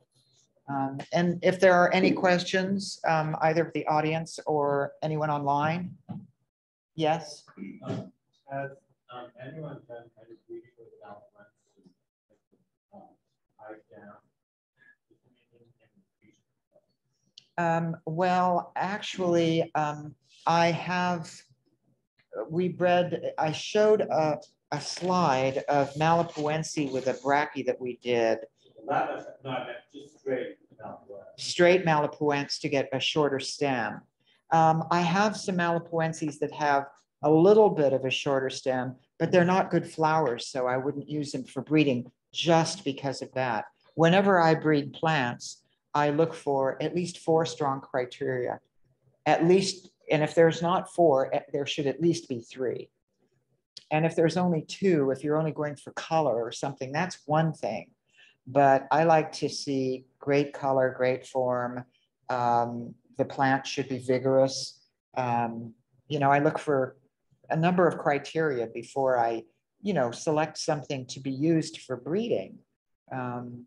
Um, and if there are any questions, um, either of the audience or anyone online? Yes, Has anyone done um, well, actually, um, I have, we bred, I showed a, a slide of Malipoense with a brachy that we did. Not, a- not a- just straight lenses. straight Malipoense to get a shorter stem. Um, I have some Malipoenses that have a little bit of a shorter stem, but they're not good flowers, so I wouldn't use them for breeding just because of that. Whenever I breed plants, I look for at least four strong criteria. At least, and if there's not four, there should at least be three. And if there's only two, if you're only going for color or something, that's one thing. But I like to see great color, great form. Um, the plant should be vigorous. Um, you know, I look for a number of criteria before I, you know, select something to be used for breeding. Um,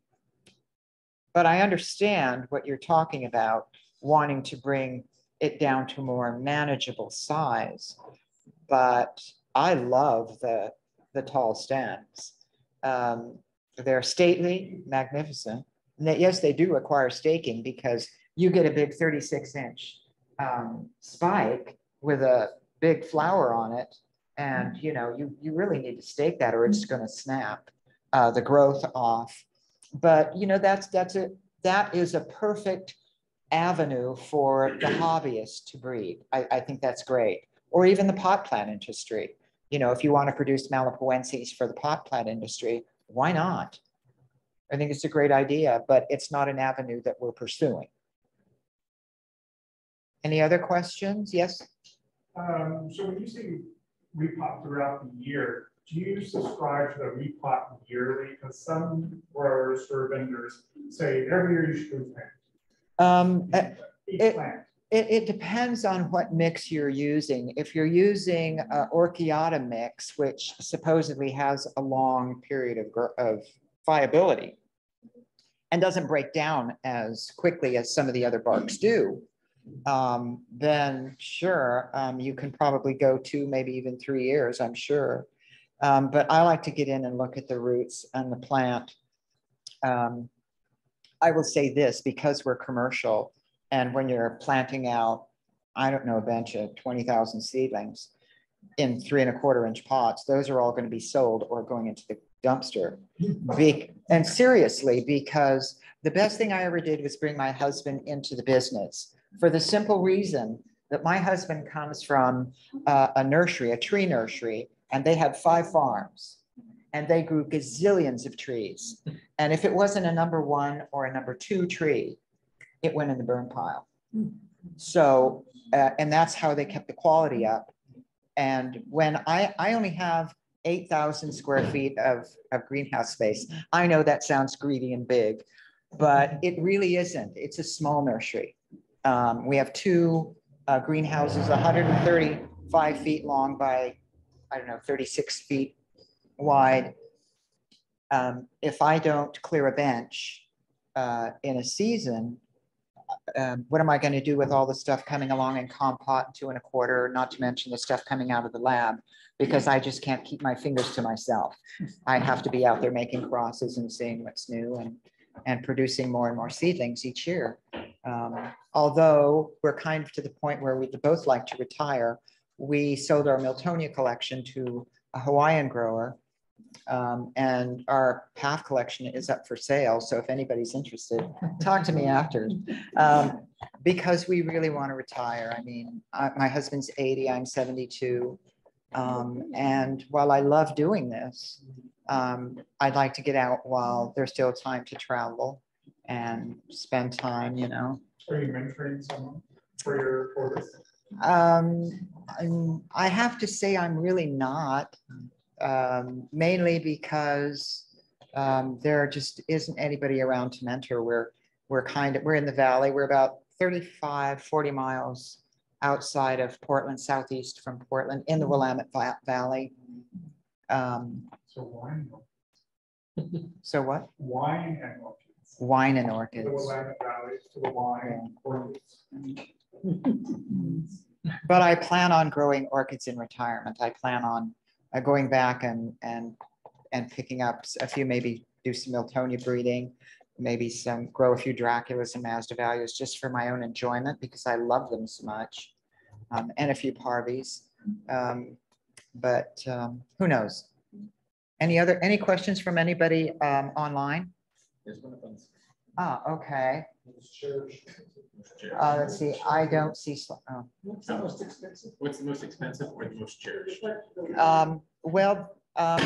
but I understand what you're talking about, wanting to bring it down to more manageable size. But I love the, the tall stems. Um, they're stately, magnificent. And that, yes, they do require staking because you get a big thirty-six inch um, spike with a big flower on it. And, you know, you, you really need to stake that or it's gonna snap uh, the growth off. But, you know, that's, that's a, that is a perfect avenue for the hobbyist to breed. I, I think that's great. Or even the pot plant industry. You know, if you want to produce Malipoenses for the pot plant industry, why not? I think it's a great idea, but it's not an avenue that we're pursuing. Any other questions? Yes? Um, so when you say repot throughout the year, do you subscribe to the repot yearly? Because some growers or vendors say every year you should do plant. Um, uh, Each It- plant. It, it depends on what mix you're using. If you're using uh, Orchiata mix, which supposedly has a long period of, of viability and doesn't break down as quickly as some of the other barks do, um, then sure, um, you can probably go two, maybe even three years, I'm sure. Um, but I like to get in and look at the roots and the plant. Um, I will say this, because we're commercial, and when you're planting out, I don't know, a bench of twenty thousand seedlings in three and a quarter inch pots, those are all going to be sold or going into the dumpster. Be- and seriously, because the best thing I ever did was bring my husband into the business for the simple reason that my husband comes from uh, a nursery, a tree nursery, and they had five farms. And they grew gazillions of trees. And if it wasn't a number one or a number two tree, it went in the burn pile. So, uh, and that's how they kept the quality up. And when I, I only have eight thousand square feet of, of greenhouse space, I know that sounds greedy and big, but it really isn't. It's a small nursery. Um, we have two uh, greenhouses, hundred and thirty-five feet long by, I don't know, thirty-six feet wide. Um, if I don't clear a bench uh, in a season, um, what am I going to do with all the stuff coming along in compot two and a quarter, not to mention the stuff coming out of the lab? Because I just can't keep my fingers to myself. I have to be out there making crosses and seeing what's new and, and producing more and more seedlings each year. Um, although we're kind of to the point where we'd both like to retire, we sold our Miltonia collection to a Hawaiian grower. Um, and our paph collection is up for sale. So if anybody's interested, talk to me after. Um, because we really want to retire. I mean, I, my husband's eighty, I'm seventy-two. Um, and while I love doing this, um, I'd like to get out while there's still time to travel and spend time, you know. Are you mentoring someone for your orders? Um, I have to say I'm really not, um, mainly because um, there just isn't anybody around to mentor. We're, we're kind of, we're in the valley. We're about 35, 40 miles outside of Portland, southeast from Portland, in the Willamette Valley. Um, So wine, so what? wine and orchids. Wine and The. Willamette Valley to the wine orchids. But I plan on growing orchids in retirement. I plan on uh, going back and, and, and picking up a few, maybe do some Miltonia breeding, maybe some, grow a few Draculas and Masdevallias just for my own enjoyment because I love them so much. Um, and a few Parvies. Um, but, um, who knows? Any other, any questions from anybody, um, online? Ah, okay. Uh, let's see, I don't see, sl- oh. What's the most expensive? What's the most expensive or the most cherished? Um, well, um,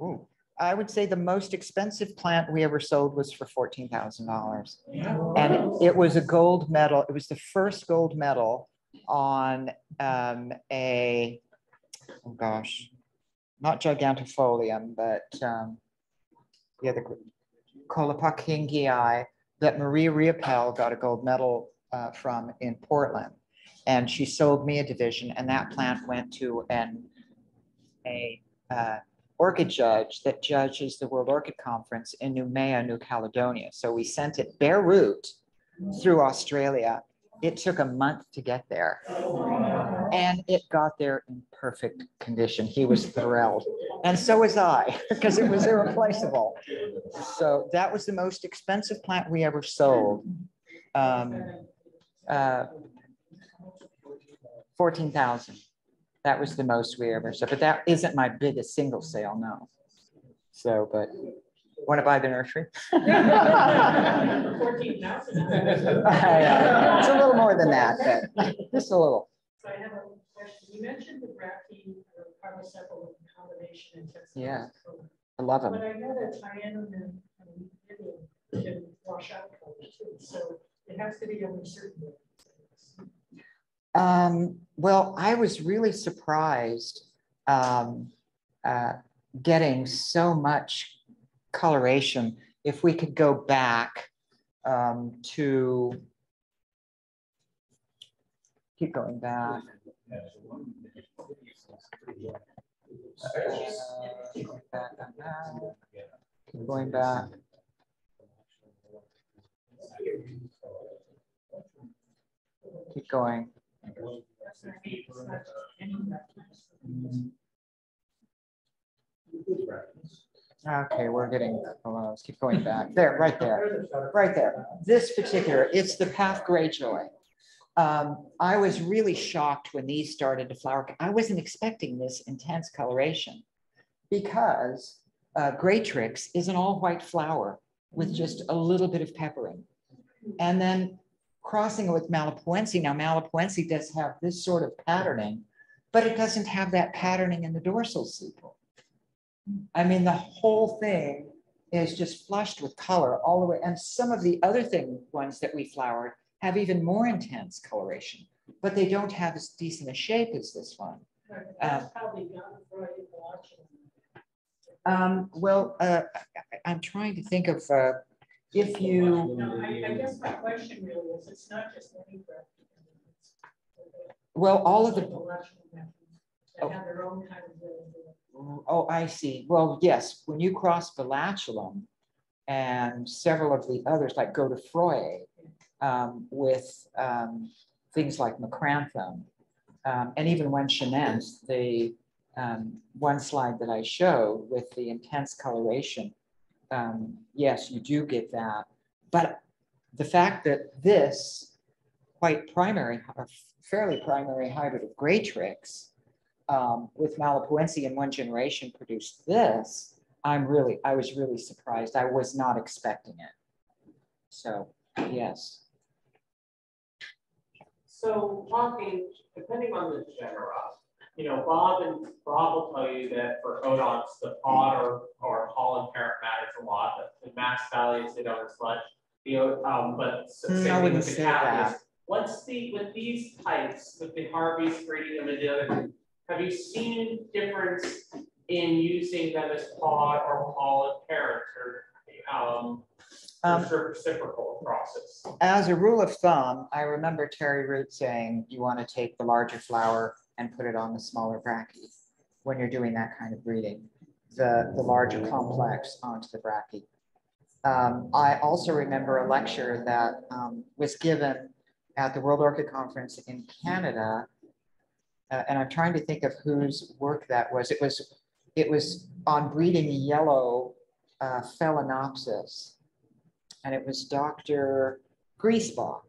ooh, I would say the most expensive plant we ever sold was for fourteen thousand dollars. And it was a gold medal. It was the first gold medal on, um, a, oh gosh, not gigantifolium, but, um, the other, Kolopakingii that Maria Riopel got a gold medal, uh, from in Portland. And she sold me a division and that plant went to an, a, uh, orchid judge that judges the World Orchid Conference in Noumea, New Caledonia. So we sent it bare root through Australia. It took a month to get there. And it got there in perfect condition. He was thrilled. And so was I, because it was irreplaceable. So that was the most expensive plant we ever sold. Um, uh, Fourteen thousand. That was the most we ever sold, but that isn't my biggest single sale, no. So, but want to buy the nursery? Fourteen thousand. It's a little more than that, but just a little. So I have a question. You mentioned the bracky or carbocephaly combination in Texas. Yeah. I love it. But. I know that cyan and and Vivian can wash out colors too, so it has to be under certain. Um, well, I was really surprised um, uh, getting so much coloration. If we could go back um, to keep going back. Keep going back. Keep going. Okay, we're getting, close. keep going back. There, right there, right there. This particular, it's the Paph Greyjoy. Um, I was really shocked when these started to flower. I wasn't expecting this intense coloration because uh, Graytrix is an all-white flower with just a little bit of peppering. And then crossing it with Malipoense. Now Malipoense does have this sort of patterning, but it doesn't have that patterning in the dorsal sepal. I mean, the whole thing is just flushed with color all the way. And some of the other thing ones that we flowered have even more intense coloration, but they don't have as decent a shape as this one. That's probably Jan Freud watching. Um, well, uh, I, I'm trying to think of, uh, if you, No, I, I guess my question really is, it's not just any bracky. well, all of the, They have their own kind of. uh, oh, I see. Well, yes, when you cross Bellatulum and several of the others, like Godefroy, um, with, um, things like Micranthum, um, and even when Chenence, the, um, one slide that I showed with the intense coloration, um, yes, you do get that. But the fact that this quite primary, or fairly primary hybrid of Graytrix um, with Malipoense in one generation produced this, I'm really, I was really surprised. I was not expecting it. So, yes. So talking, depending on the genera, you know, Bob and Bob will tell you that for odonts, the pod or, or pollen parent matters a lot. The max values they don't as much. The, um, but Hmm, I same thing wouldn't with the say that. What's the, with these types, with the Harveys, breeding them and the other, have you seen difference in using them as pod or pollen parents or, um, Um, or reciprocal process? As a rule of thumb, I remember Terry Root saying you want to take the larger flower and put it on the smaller brachy when you're doing that kind of breeding, the, the larger complex onto the brachy. Um, I also remember a lecture that um, was given at the World Orchid Conference in Canada. Uh, and I'm trying to think of whose work that was. It was, it was on breeding yellow uh, Phalaenopsis. And it was Dr. Griesbach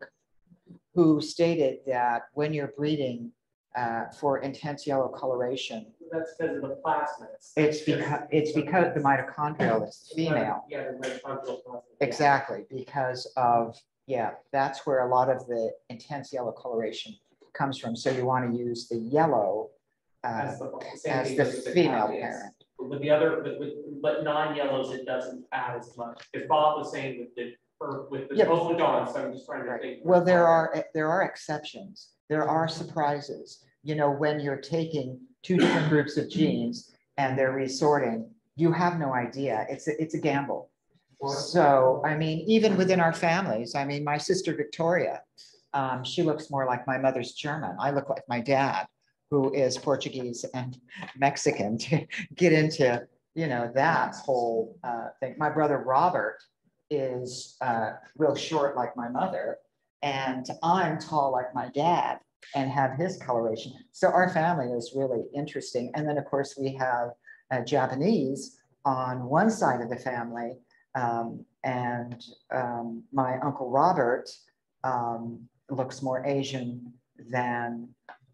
who stated that when you're breeding uh, for intense yellow coloration, That's because of the plasmids. it's because, it's because the mitochondrial is female. Yeah, the mitochondrial plasmid. Exactly, because of, yeah, that's where a lot of the intense yellow coloration comes from. So you want to use the yellow uh, As the, as the female parent. With the other, with, with, but non-yellows, it doesn't add as much, because Bob was saying with the, or with the Yeah, but- Ovidons, I'm just trying to think. Well, there are, there are exceptions. There are surprises. You know, when you're taking two different groups of genes and they're resorting, you have no idea. It's, a it's a gamble. So, I mean, even within our families, I mean, my sister Victoria, um, she looks more like my mother's German. I look like my dad, who is Portuguese and Mexican to get into, you know, that whole uh, thing. My brother Robert is uh, real short like my mother, and I'm tall like my dad. and have his coloration. So our family is really interesting. And then, of course, we have uh, Japanese on one side of the family. Um, and um, my uncle Robert um, looks more Asian than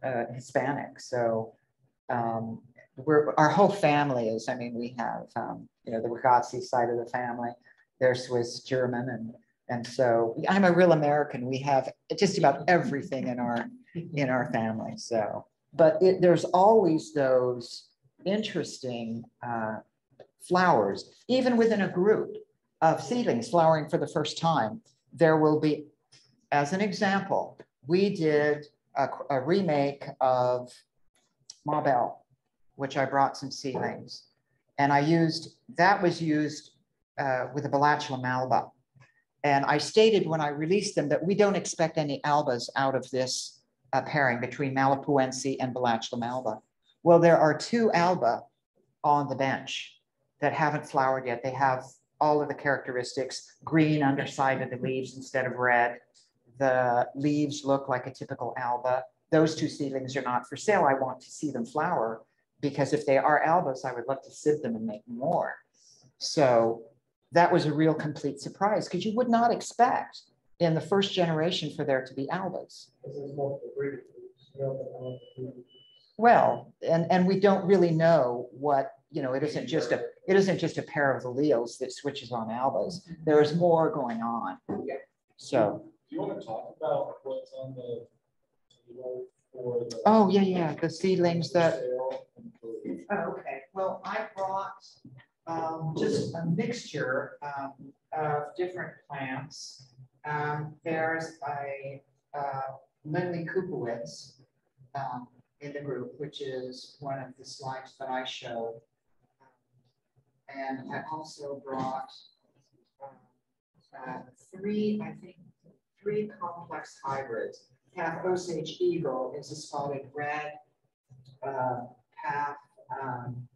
uh, Hispanic. So um, we're, our whole family is, I mean, we have, um, you know, the Ragazzi side of the family, they're Swiss German. And, and so I'm a real American. We have just about everything in our, in our family. So, but it, there's always those interesting uh, flowers, even within a group of seedlings flowering for the first time. There will be, as an example, we did a, a remake of Ma Belle, which I brought some seedlings. And I used, that was used uh, with a Balachla Malva. And I stated when I released them that we don't expect any albas out of this uh, pairing between Malipoense and Balachla Malva. Well, there are two alba on the bench that haven't flowered yet. They have all of the characteristics, green underside of the leaves instead of red. The leaves look like a typical alba. Those two seedlings are not for sale. I want to see them flower because if they are albas, I would love to sieve them and make more. So that was a real complete surprise because you would not expect in the first generation for there to be albas. Well, and, and we don't really know what, you know, it isn't just a, it isn't just a pair of alleles that switches on albas. There is more going on. So, Do you want to talk about what's on the table for the? oh, yeah, yeah, the seedlings that, sale and for- Oh, Okay, well, I brought um, just a mixture um, of different plants. Um, There's a uh, Lynleigh Koopowitz um, in the group, which is one of the slides that I showed. And I also brought um, uh, three, I think, three complex hybrids. Paph Osage Eagle is a spotted red. uh, Paph um,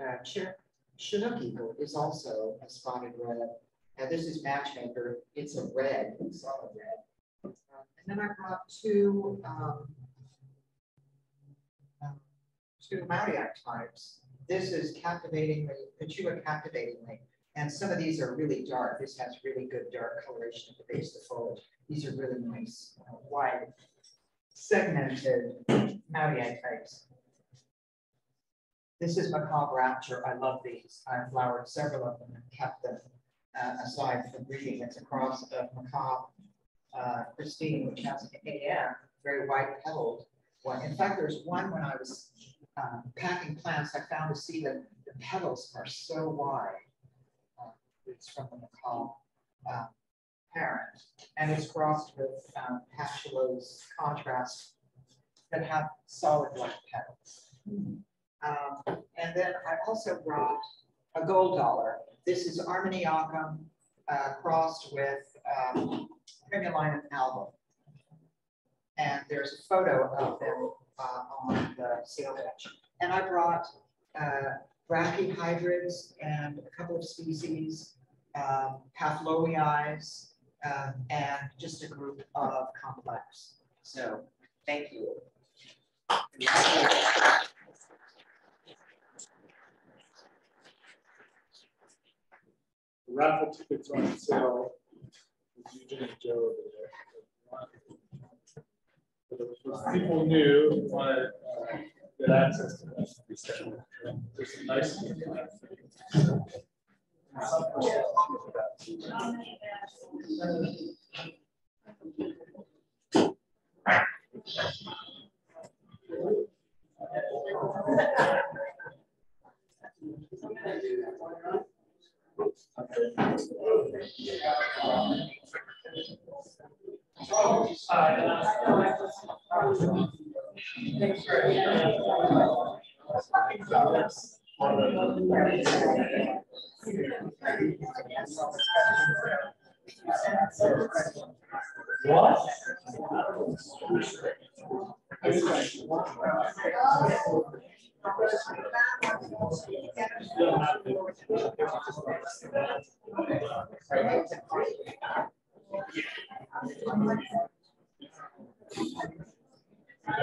uh, Ch- Chinook eagle is also a spotted red. Now this is matchmaker, it's a red, solid red. Uh, And then I brought two, um, um, two Maudiae types. This is captivatingly, Petula captivatingly, and some of these are really dark. This has really good dark coloration at the base of the foliage. These are really nice, uh, wide segmented Maudiae types. This is macabre rapture. I love these. I've flowered several of them and kept them uh, aside for breeding. It's a cross of macabre uh, Christine, which has an AM, very white petaled one. In fact, there's one when I was uh, packing plants, I found to see that the petals are so wide. It's from the macabre uh, parent, and it's crossed with um, contrast that have solid white petals. Um, and then I also brought a gold dollar. This is Armeniacum uh, crossed with um, Primulinum album. And there's a photo of them uh, on the sale bench. And I brought uh, brachyhybrids and a couple of species, um, Pathloiais, uh, and just a group of complex. So thank you. Raffle tickets are on sale. It's Eugene and Joe over there. The- People new, who want to uh, get access to this. There's some nice. What? Did we? Did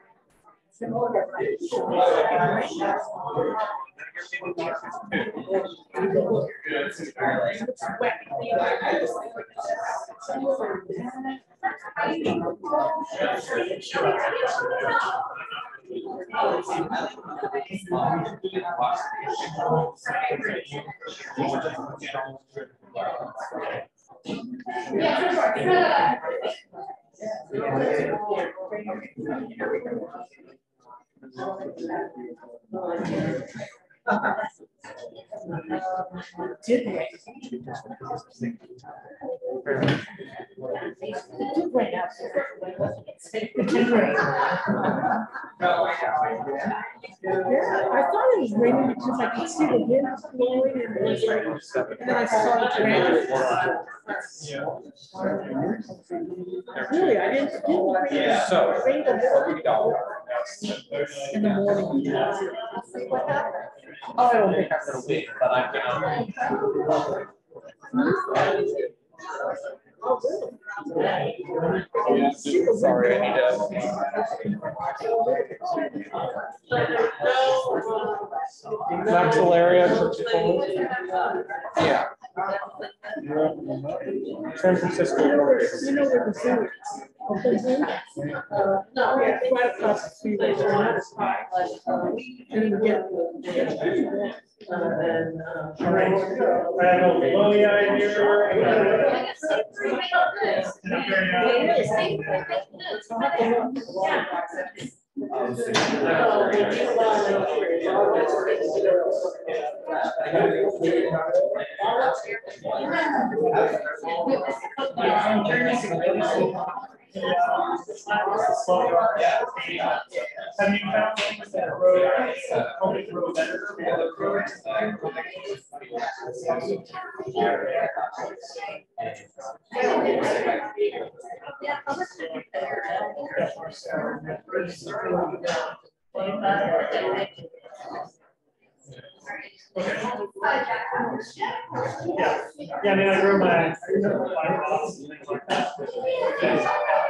there. Gracias. Rain. Yeah, I thought it was raining because I could see the wind blowing and it was raining. And then I saw it rain. Really, I didn't, didn't rain. Yeah, so- It rained a little in the morning. See what happened? Oh, I don't think I'm gonna wait, but I'm gonna. Oh, really? Sorry, I need to. Natural area. Yeah. San Francisco. You know where, you know where the zoo is? Oakland Uh, no, yeah, right across the freeway, they're not. And get, get. Uh, and, uh. All right. I have a Lilia here. Yeah. Have you found things that road better? Yeah, yeah, I mean, I grew my. I grew my houses and things like that.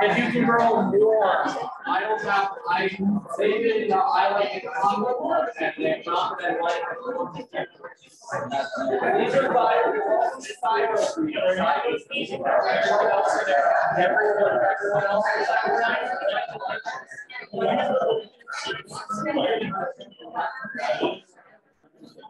If you can grow more, I don't have, I, maybe, I like it and they're not like. These are everyone else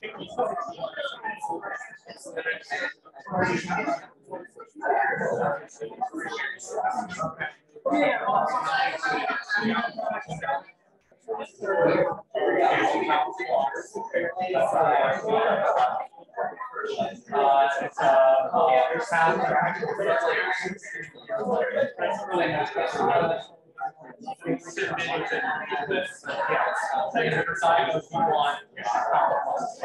Uh, it's, uh, sound. That's really nice. Side if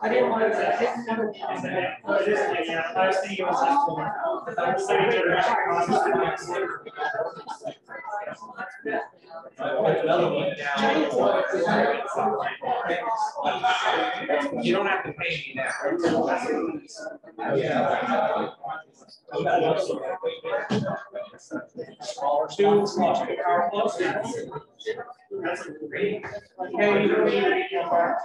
I didn't want to, I didn't never. I was thinking it was. I was You don't have to pay me now. Yeah. Two, two power flows. That's great. Okay, you don't need to go back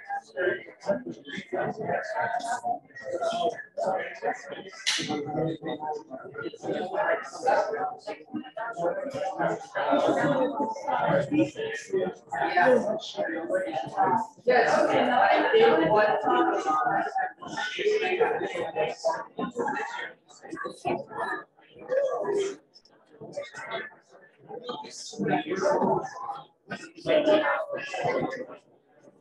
Yes.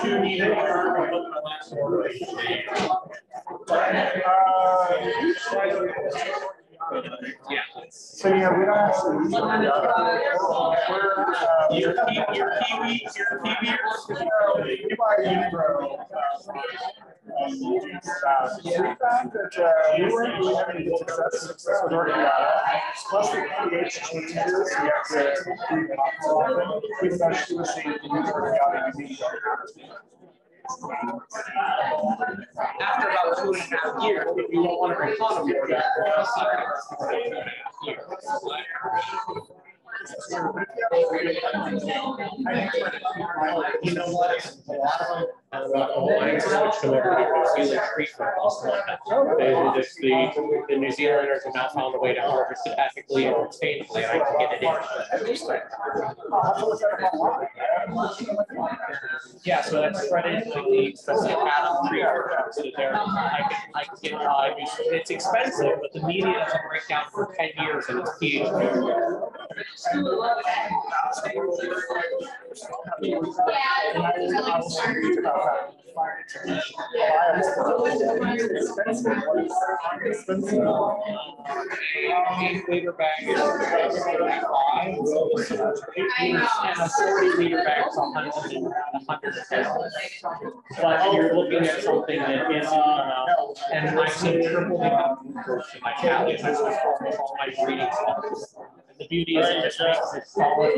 two need to confirm what the last is. Yeah. So, yeah, we don't actually. use uh, Your key, your kiwi, your kiwi. We buy Unibro. Uh, We found that, uh, we weren't really having good success, success with Orchiata. Plus the pH changes, we have to clean it up more often, even though she was saying After about two and a half years, you don't want to for that. You know what? A lot of them, the, New Zealanders have not found a way to harvest it ethically and sustainably, and I can get it in. Yeah, so that's threaded with the specific Adam treatment, so there, I can, I can get, uh, it's expensive, but the media doesn't break down for ten years and it's pH. Liter bag. And a forty liter bag. But you're looking at something that is, uh, and I've seen triple the amount of my from all my. And the beauty is it just makes it solid,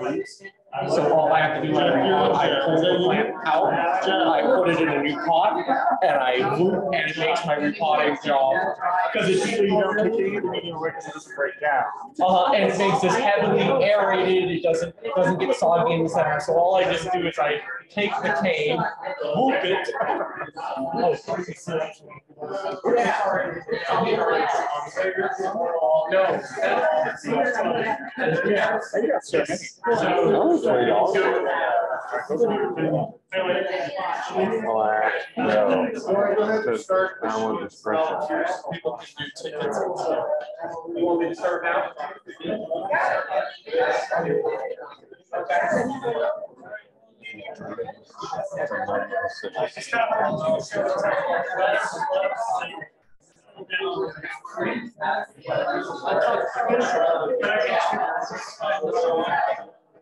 roots. So all I have to do is I pull the plant out, I put it in a new pot, and I, move and it makes my repotting job. Cause it's, So you don't continue to make it work, because it doesn't break down. uh, and it makes this heavily aerated, it doesn't, it doesn't get soggy in the center, so all I just do is I take the cane, whoop it. No. Yeah, twenty dollars. I want to spread People can do tickets. You want me to start now?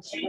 She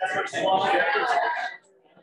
That's what I'm saying.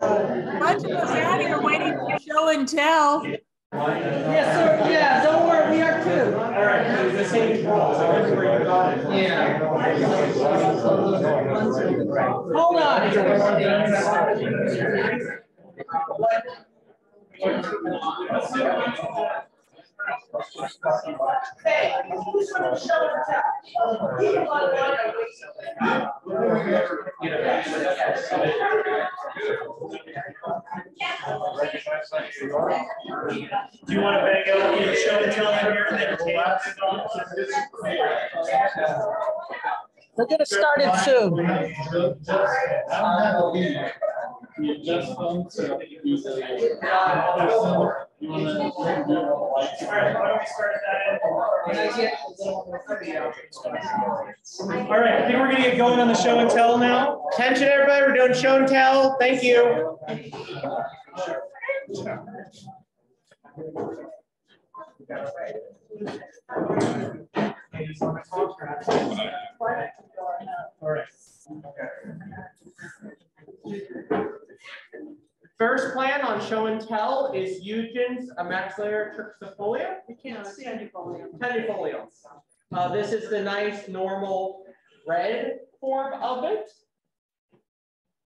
Bunch of us out here waiting for show and tell. Yes, sir, yeah, don't worry, we are too. All right, it's the same control, so that's where you got it. Yeah. Hold on. Hey, and Do you want to bang out the show and tell here and then? We're gonna start it soon. All right, I think we're gonna get going on the show and tell now. Attention, everybody, we're doing show and tell. Thank you. First plan on show and tell is Eugen's Maxillaria trixifolia. You can't see any volume. tenuifolia. Uh, this is the nice normal red form of it.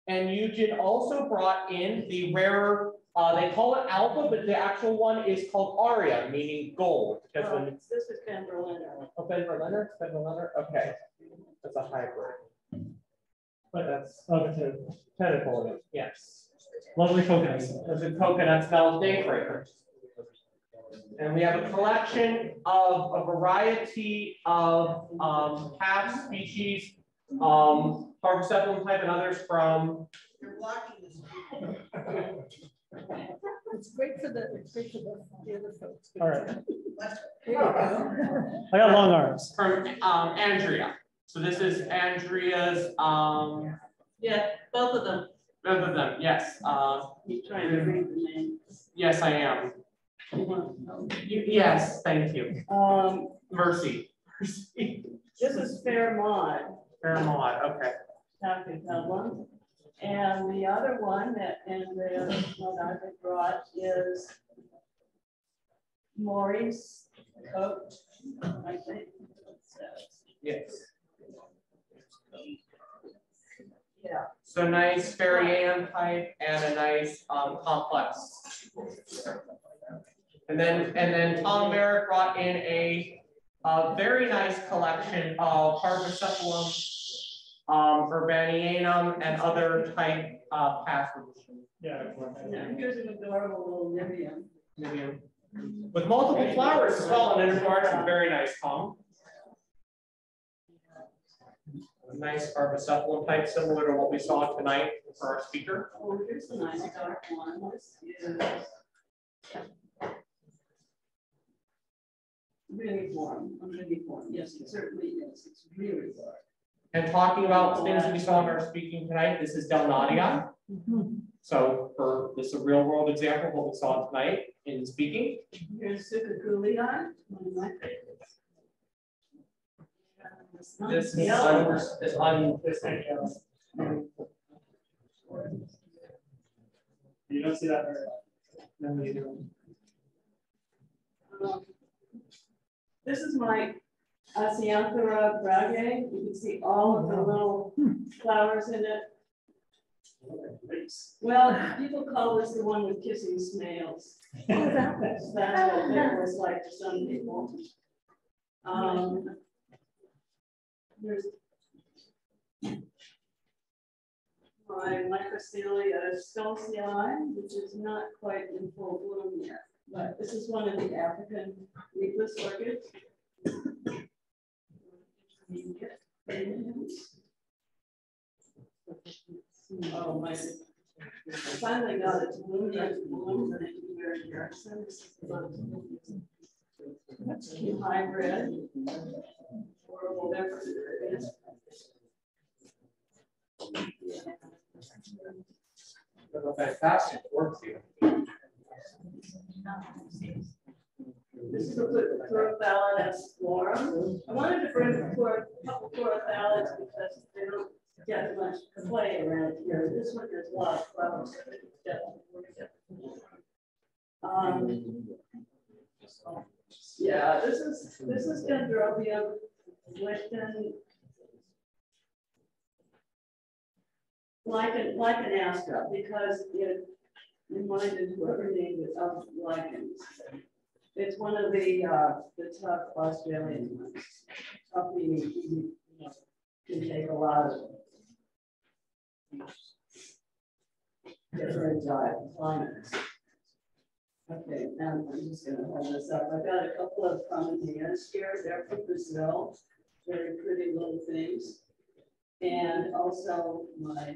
And Eugen also brought in the rarer, uh, they call it alpha, but the actual one is called aurea, meaning gold. Because when This is Ben Berliner. Oh, Ben Berliner, Ben Berliner, okay. That's a hybrid. But that's, oh, it's a tenuifolia, yes. lovely coconuts. Because the coconut smells day fragrance. And we have a collection of a variety of um, Paph species, um, Parvisepalum type and others from. It's great for the, it's great for the, the other folks. All right. There you go. I got long arms. From um, Andrea. So this is Andrea's, um, Yeah, both of them. both of them, yes. Uh, He's trying to read the names. yes, I am. You want to know? You- Yes, thank you. Um, Mercy. Mercy. This is Fairmont, Fairmont, okay. Taffy Pelham. And the other one that, and the one I brought is Maurice Coat, I think. Yes. Yeah. So nice Fairrieanum type and a nice um complex. And then, and then Tom Merritt brought in a, a very nice collection of Parvisepalum, um, urbanianum and other type uh passwords. Yeah. Yeah, here's an adorable little Niveum. Maybe With multiple flowers as well, and then it's very nice, Tom. A Nice Parvisepalum type, similar to what we saw tonight for our speaker. Oh, here's a nice dark one. This is. Really warm, really warm. Yes, it certainly is. It's really dark. And talking about things that we saw in our speaking tonight, this is Delenatii. So for this is a real world example of what we saw tonight in speaking. Here's sukhakulii, one of my favorites. This is yellow. un, is un, You don't see that very often. no, you don't. Um, This is my Asianthera brage. You can see all of the little flowers in it. Well, people call this the one with kissing snails. That's what it was like to some people. Um, There's my Microcoelia stolzii, which is not quite in full bloom yet, but this is one of the African leafless orchids. Oh, my. Finally got it to bloom, it blooms and it can Jackson. That's hybrid. Horrible difference. it is. Fantastic work here. This is a Chlorophallid explorum. I wanted to bring a couple chlorophallid because they don't get much play around here. This one has a lot of flowers. Um, yeah, this is, this is Dendrobium lichen. Like an astra, because it reminded whoever named it of lichens. It's one of the, uh, the tough Australian ones. Tough meaning, you know, can take a lot of different uh, climates. Okay, now I'm just gonna hold this up. I've got a couple of commentators here. They're from Brazil. Very pretty little things. And also my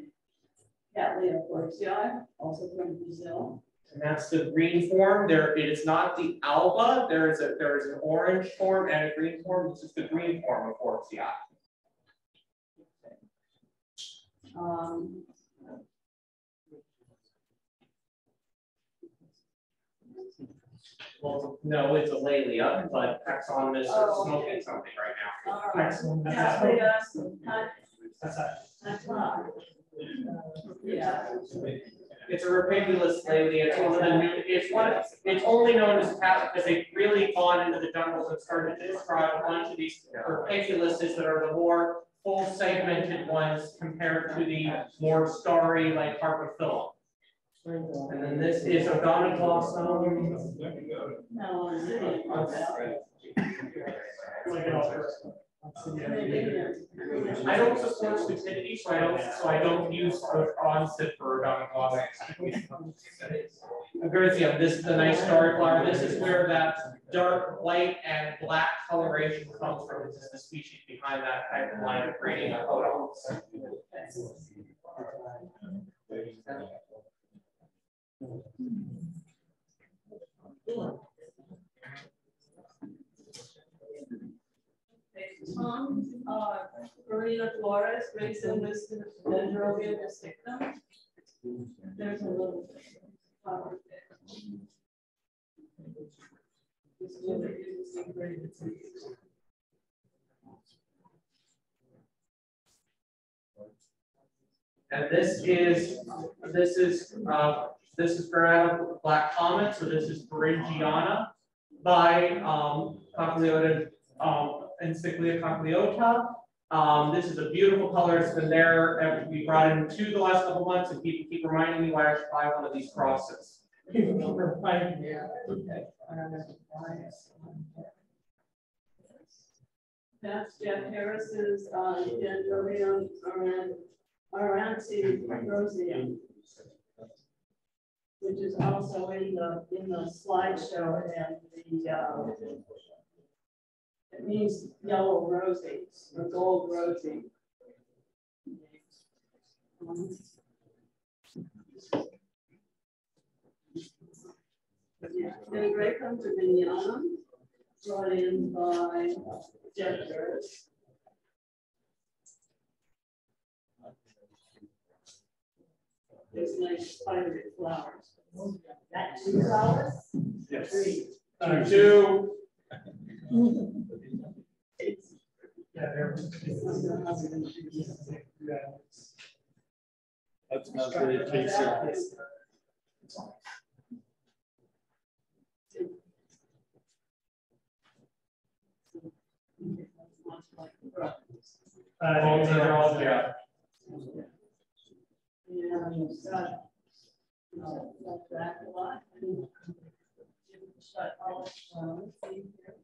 Cattleya forxii, also from Brazil. And that's the green form. There, it is not the alba. There is a, there is an orange form and a green form. This is the green form of Orxia. Um, Well, no, it's a Laelia, but Taxonomus is Oh, smoking okay. something right all right. Excellent. Cattleya, cat- That's that. that's fine. Yeah. now. It's a rupicolous Laelia. It's one of the new, it's one, it's only known as cat because they've really gone into the jungles and started to describe a bunch of these Rapiduluses that are the more full segmented ones compared to the more starry like Harpophyllum. And then this is Odontoglossum. No, On. I don't support stupidity, so I don't, so I don't use onset for Odontoglossum. Agrizium, this is the nice starry flower. This is where that dark white and black coloration comes from. This is the species behind that type of line of breeding of odons. Tom, uh, Marina Flores, Grayson in and Robin Estigna. There's a little flower there. And this is this is uh, this is Ferrata Black Comet, so this is Peringiana by um, Cagliota um, Encyclia cochleata. Um, this is a beautiful color, it's been there, and we brought in two the last couple months, and people keep reminding me why I should buy one of these crosses. That's Jeff Harris's, uh, Dendrobium aran- Aranci. Which is also in the, in the slideshow and the, uh, it means yellow roses or gold rosy. Yeah, and Great comes to Vignana, brought in by Jeff Harris. There's nice spidery flowers. That two flowers? Yes. Three. Uh, two, That smells really tasty. all these are all. Yeah, it's got, you know, like that a lot. Shut all, um, see here.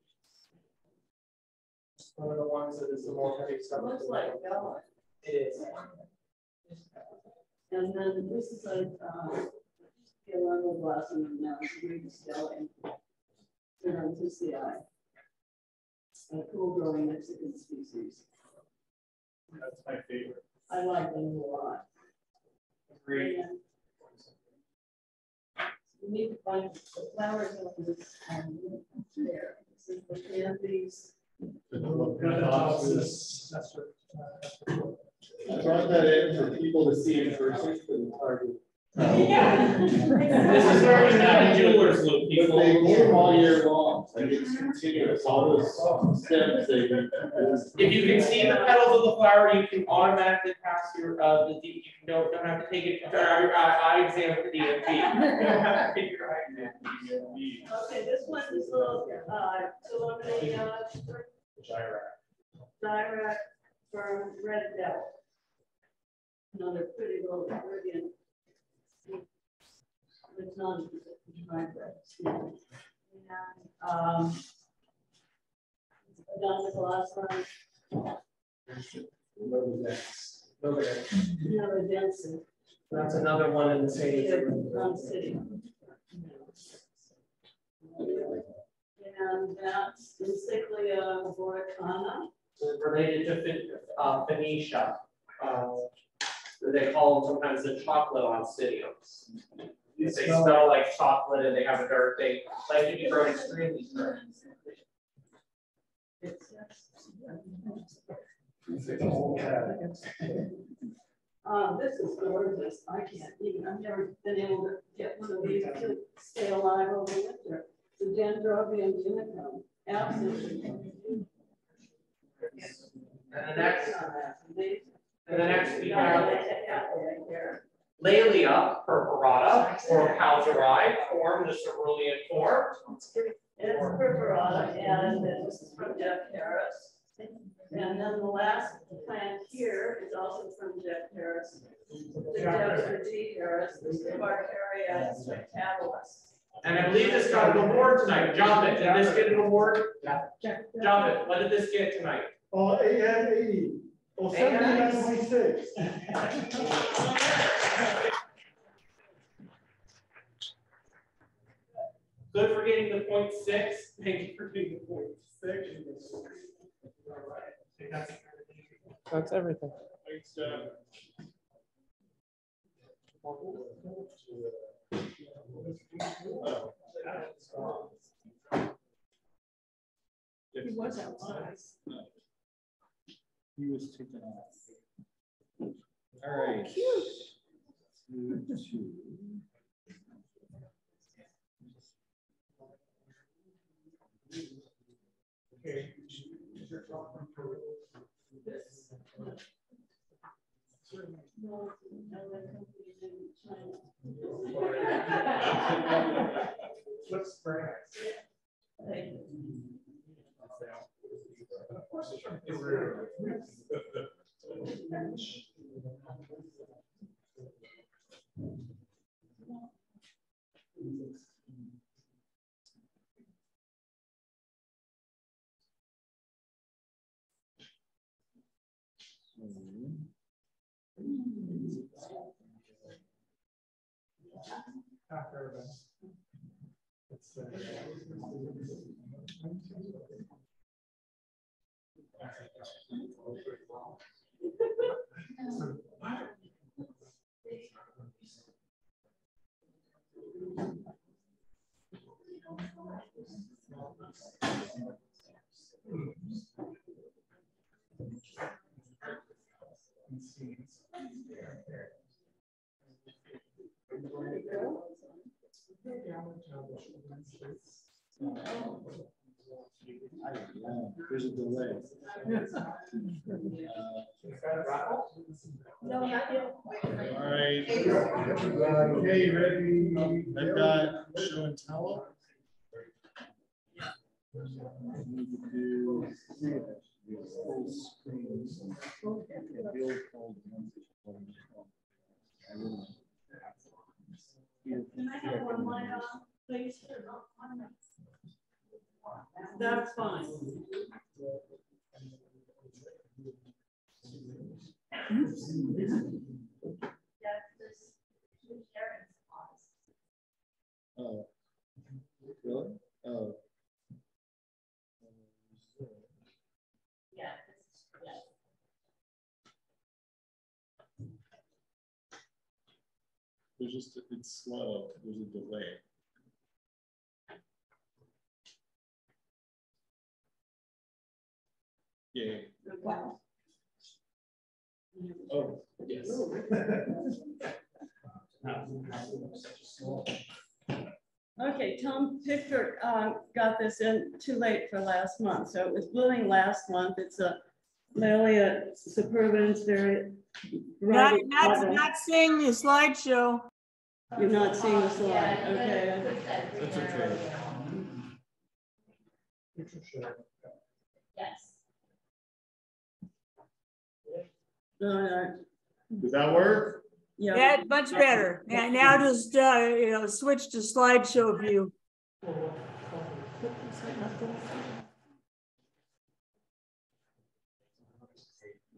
One of the ones that is the more heavy stuff. Looks like yellow. It is. And then this is a, uh, yellow blossom and now it's green stallion. And this is the eye. A cool growing Mexican species. That's my favorite. I like them a lot. Agreed. And We need to find the flowers on this, um, there. This is the pansies. I brought that in for people to see in person, because it's hard to. This is where we have the jewelers loupe, But people. they bloom all year long, like it's continuous, all those stems they. If you can see the petals of the flower, you can automatically pass your, uh, the, D- you don't, don't have to take it, uh, your eye eye exam for DMV. Take your eye exam. Okay, this one is little, uh, preliminary, uh, direct from Red Bell. Another pretty little Caribbean. It's not. And, um. Down the last one. That's another one in the same. From city. And that's Encyclia Boricana. Related to uh, Phoenicea. Uh, They call them sometimes the chocolate on stadiums. They smell like chocolate and they have a dark, they like to be grown extremely strong. Um, this is gorgeous. I can't even, I've never been able to get one of these to stay alive over winter. The Dendrobium unicum, absolutely. And the next, and the next we have Laelia purpurata or cow derived form, the cerulean form. It's purpurata, and this is from Jeff Harris. And then the last plant here is also from Jeff Harris. The Dr. D Harris, this is Barkeria spectabilis. And I believe this got an award tonight. Jonathan, did this get an award? Yeah. Jonathan, what did this get tonight? Oh, uh, AN80. Well, Very nice. 7926. Good for getting the point six. Thank you for getting the point six. That's everything. Thanks, John. He was outside. Oh. He was taken off. All right. Oh, two, two. Okay. Looks very nice. After events. It's, uh, There's a delay. All right. Okay, ready? I've got show and tell. Need to do three of it. Full screens. Can I have one line off, please? That's fine. Yes, this, Sharon's clause. Oh. Really? Oh. Yeah, this is, yeah. There's slow, there's a delay. Yeah. Wow. Oh, yes. Okay, Tom Pickford uh, got this in too late for last month, so it was blooming last month. It's a Laelia superbiens, very. Not, bright not, color. not seeing the slideshow. You're not seeing the slide, Yeah, you okay. gotta put that That's in there. okay. Yes. No, no, Does that work? yeah. That, much better. Now, now just, uh, you know, switch to slideshow view.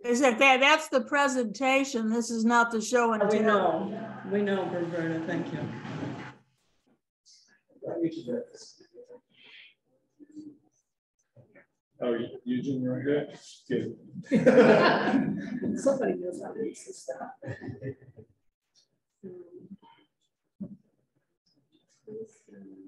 Is that, that, that's the presentation. This is not the show and oh, We tell. know, we know, Roberta, thank you. Oh, Eugene, you're good? Good. Somebody knows how to use this stuff.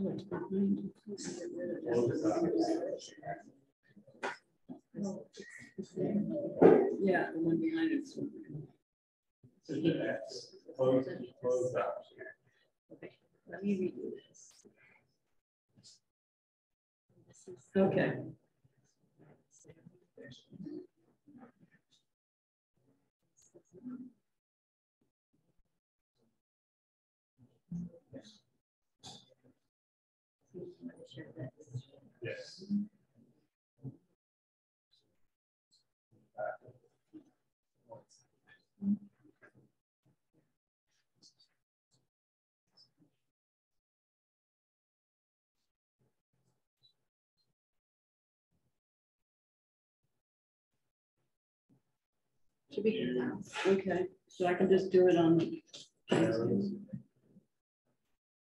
Yeah, the one behind it's. Okay, let me redo this. Okay. Yes. Should be good now. Okay, so I can just do it on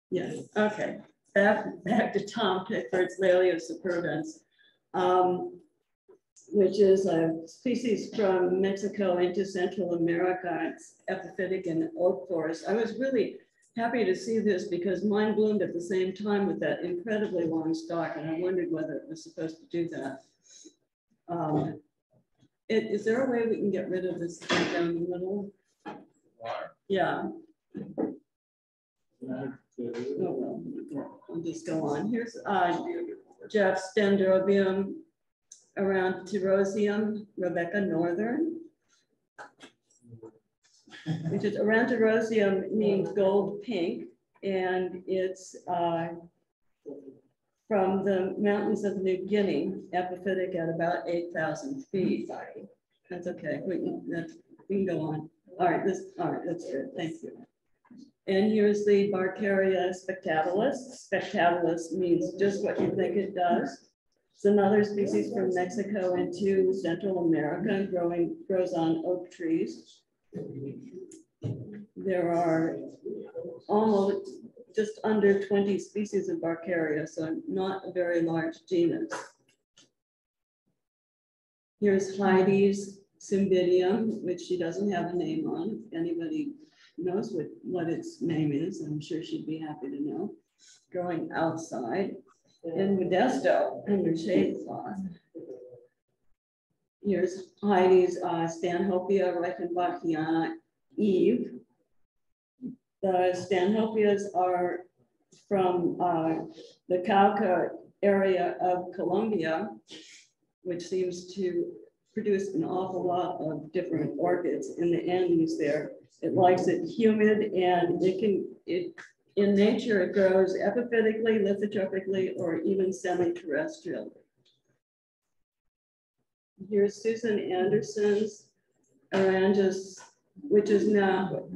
Yes, okay. Back, back to Tom Pickford's Laelia superbiens. Um, which is a species from Mexico into Central America. It's epiphytic in oak forest. I was really happy to see this because mine bloomed at the same time with that incredibly long stalk, and I wondered whether it was supposed to do that. Um, it- Is there a way we can get rid of this down the middle? Water? Yeah. Well, I'll just go on. Here's uh, Jeff's dendrobium aurantiroseum, Rebecca Northen. Which is Aurantiroseum means gold pink and it's uh, from the mountains of New Guinea, epiphytic at about 8,000 feet. That's okay. We can, that's, we can go on. All right, this, all right, that's good. Thank you. And here's the Barkeria spectabilis. Spectabilis means just what you think it does. It's another species from Mexico into Central America, growing, grows on oak trees. There are almost just under 20 species of Barkeria, so not a very large genus. Here's Heidi's Cymbidium, which she doesn't have a name on. If anybody knows what, what its name is, I'm sure she'd be happy to know. Growing outside in Modesto under shade cloth. Here's Heidi's uh, Stanhopea reichenbachia Eve. The Stanhopeas are from uh, the Cauca area of Colombia, which seems to produce an awful lot of different orchids in the Andes there. It likes it humid and it can, it in nature, it grows epiphytically, lithophytically, or even semi-terrestrial. Here's Susan Anderson's Aerangis, which is now,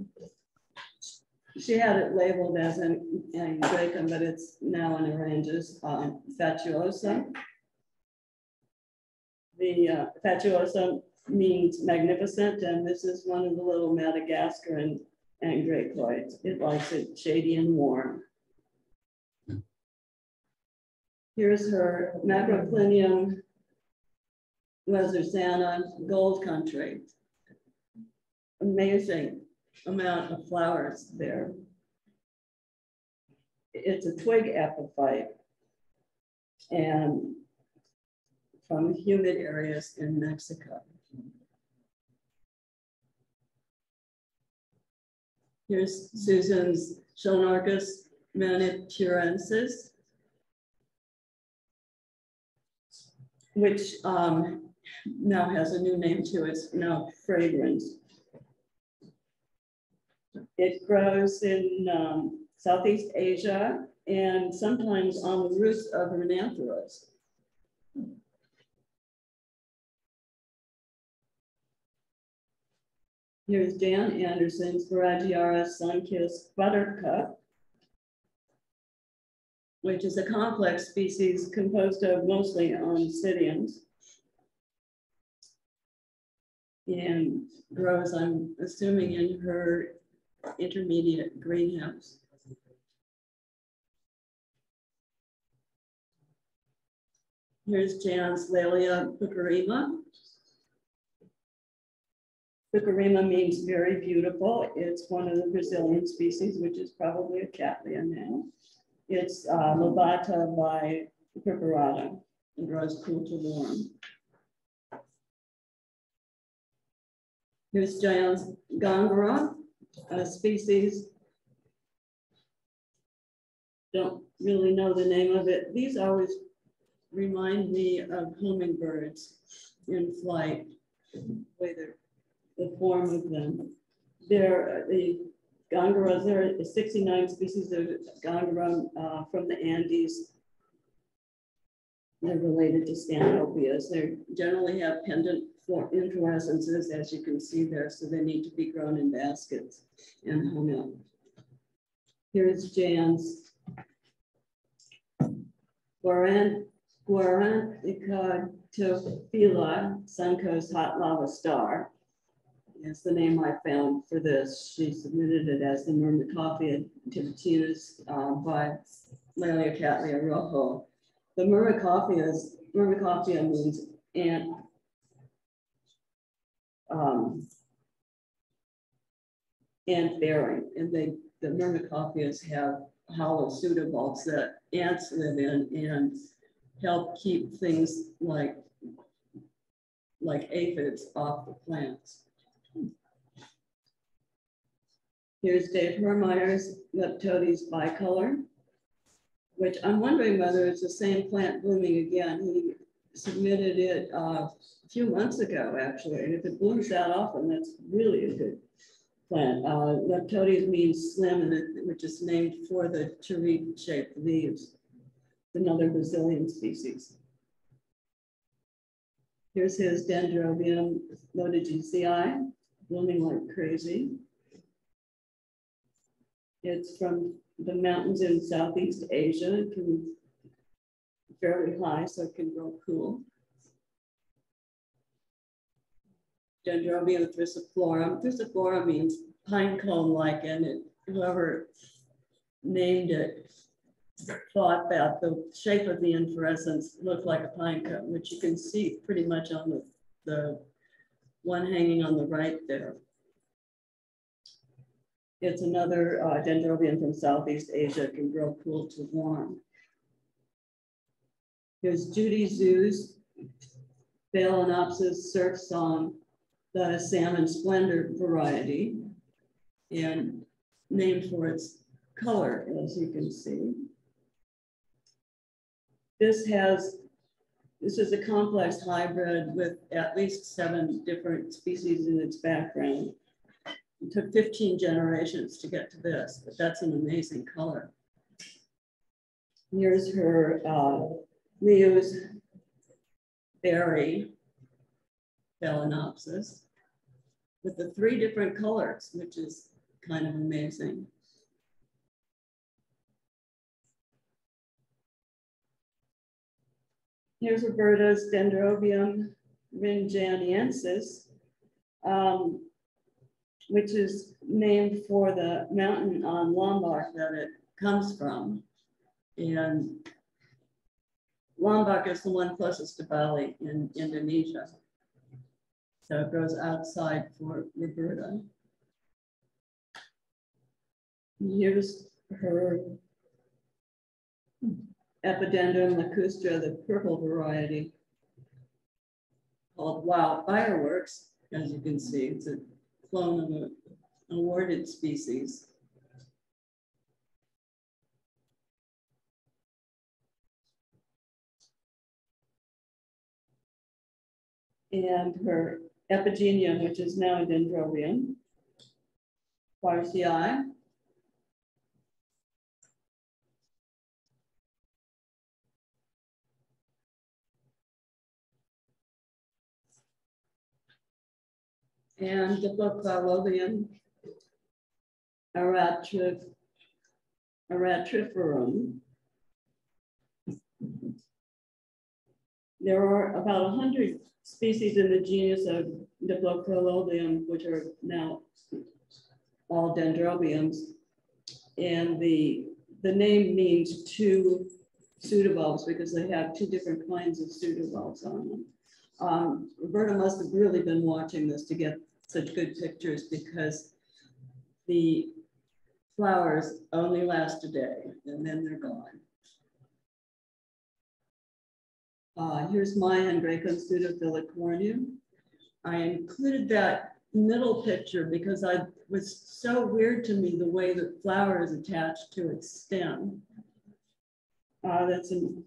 she had it labeled as an Angraecum, but it's now an Aerangis um, fastuosa. The uh, fastuosa means magnificent, and this is one of the little Madagascaran angraecoids. It likes it shady and warm. Here's her Macroclinium Weathersana Gold Country. Amazing amount of flowers there. It's a twig epiphyte and from humid areas in Mexico. Here's Susan's Schoenorchis maniturensis, which um, now has a new name to it, it's now fragrant. It grows in um, Southeast Asia and sometimes on the roots of Rhinanthus. Here's Dan Anderson's Sparagiara sunkissed buttercup, which is a complex species composed of mostly oncidiums. And grows, I'm assuming, in her intermediate greenhouse. Here's Jan's Laelia pulcherrima. Pulcherrima means very beautiful. It's one of the Brazilian species, which is probably a Cattleya now. It's uh, Lobata by Purpurata. It grows cool to warm. Here's Jan's Gongora, a species. Don't really know the name of it. These always remind me of hummingbirds in flight, the way they're the form of them. There, the Gongoras, there are 69 species of Gongora uh, from the Andes. They're related to Stanhopeas. They generally have pendant inflorescences, as you can see there, so they need to be grown in baskets and hung up. Here's Jan's Guaran, Guarantica Tophila, Suncoast hot lava star is the name I found for this. She submitted it as the Myrmecophila tibicinis uh, by Laelia Cattleya rojo. The Myrmecophila means ant, um, ant bearing, and they, the Myrmecophilas have hollow pseudobulbs that ants live in and help keep things like like aphids off the plants. Here's Dave Hermeyer's Leptotes bicolor, which I'm wondering whether it's the same plant blooming again. He submitted it uh, a few months ago, actually, and if it blooms that often, that's really a good plant. Uh, Leptotes means slim, and it, which is named for the cherry-shaped leaves. Another Brazilian species. Here's his Dendrobium loddigesii, blooming like crazy. It's from the mountains in Southeast Asia. It can fairly high, so it can grow cool. Dendrobium thyrsiflorum. Thyrsiflorum means pine cone lichen. And whoever named it thought that the shape of the inflorescence looked like a pine cone, which you can see pretty much on the, the one hanging on the right there. It's another uh, dendrobium from Southeast Asia, can grow cool to warm. Here's Judy Zoo's Phalaenopsis surf song, the salmon splendor variety, and named for its color, as you can see. This has, this is a complex hybrid with at least seven different species in its background. It took 15 generations to get to this, but that's an amazing color. Here's her uh, Leo's berry Phalaenopsis with the three different colors, which is kind of amazing. Here's Roberta's Dendrobium rinjaniensis, um, which is named for the mountain on Lombok that it comes from. And Lombok is the one closest to Bali in Indonesia. So it grows outside Fort Roberta. Here's her Epidendrum lacustre, the purple variety called Wild Fireworks. As you can see, it's a clone of an awarded species. And her epigeneium, which is now a dendrobium, Farcii, and Diplocaulobium aratrif aratriferum. There are about 100 species in the genus of Diplocaulobium, which are now all dendrobiums. And the, the name means two pseudobulbs because they have two different kinds of pseudobulbs on them. Um, Roberta must have really been watching this to get such good pictures because the flowers only last a day and then they're gone. Uh, here's my Angraecum pseudofilicornu. I included that middle picture because I was so weird to me the way the flower is attached to its stem. Uh, that's an,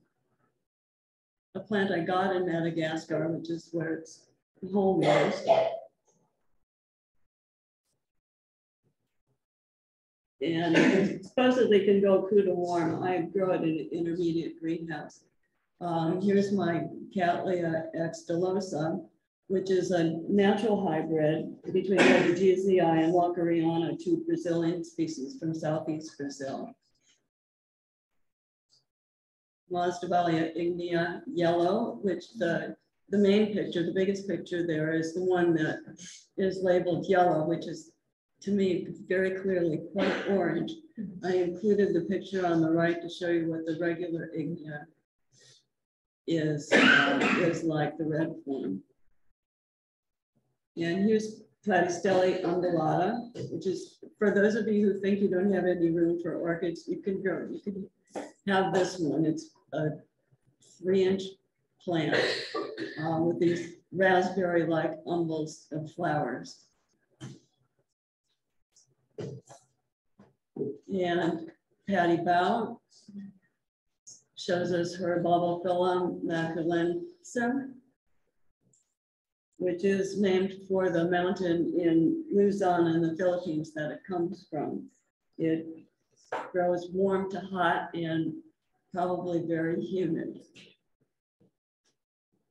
a plant I got in Madagascar, which is where its home is. And supposedly can go cool to warm. I grow it in an intermediate greenhouse. Um, here's my Cattleya extolosa, which is a natural hybrid between Loddigesii and Walkeriana, two Brazilian species from Southeast Brazil. Masdevallia ignea yellow, which the, the main picture, the biggest picture there is the one that is labeled yellow, which is to me very clearly quite orange. I included the picture on the right to show you what the regular ignea is, uh, is like the red one. And here's Platystele undulata, which is, for those of you who think you don't have any room for orchids, you can grow, you can have this one. It's a three inch plant uh, with these raspberry-like umbels of flowers. And Patty Bow shows us her Bulbophyllum maculensis, which is named for the mountain in Luzon in the Philippines that it comes from. It grows warm to hot and probably very humid.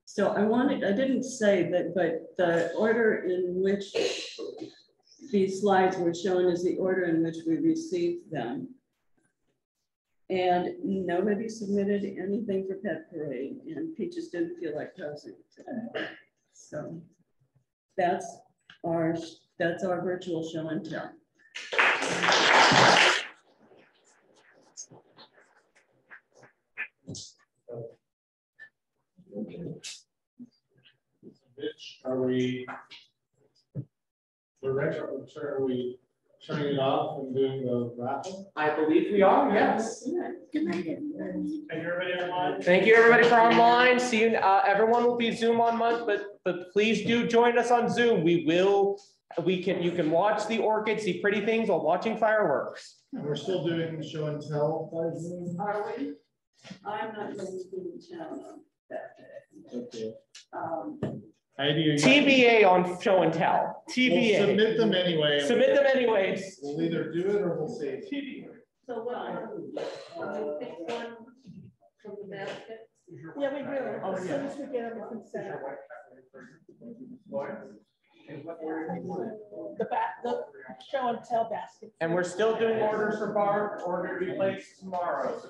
So I wanted, I didn't say that, but the order in which these slides were shown as the order in which we received them. And nobody submitted anything for Pet Parade and Peaches didn't feel like posing today. So that's our, that's our virtual show and tell. Mitch, are we? We're ready, are we turning it off and doing the raffle? I believe we are, yes. And everybody online? Thank you, everybody, for online. See you, uh, everyone will be Zoom on month, but, but please do join us on Zoom. We will, we can, you can watch the orchids, see pretty things while watching fireworks. And we're still doing show and tell by Zoom? Are we? I'm not going to be in town that day. Okay. Um, Heidi, you- TBA on show and tell, We'll TBA. submit them anyway. Submit them anyways. We'll either do it or we'll say. TBA. So what, uh, pick one from the basket? Yeah, we will, as soon as we get everything set up. The back, the show and tell basket. And we're still doing orders for bar, order to be placed tomorrow. so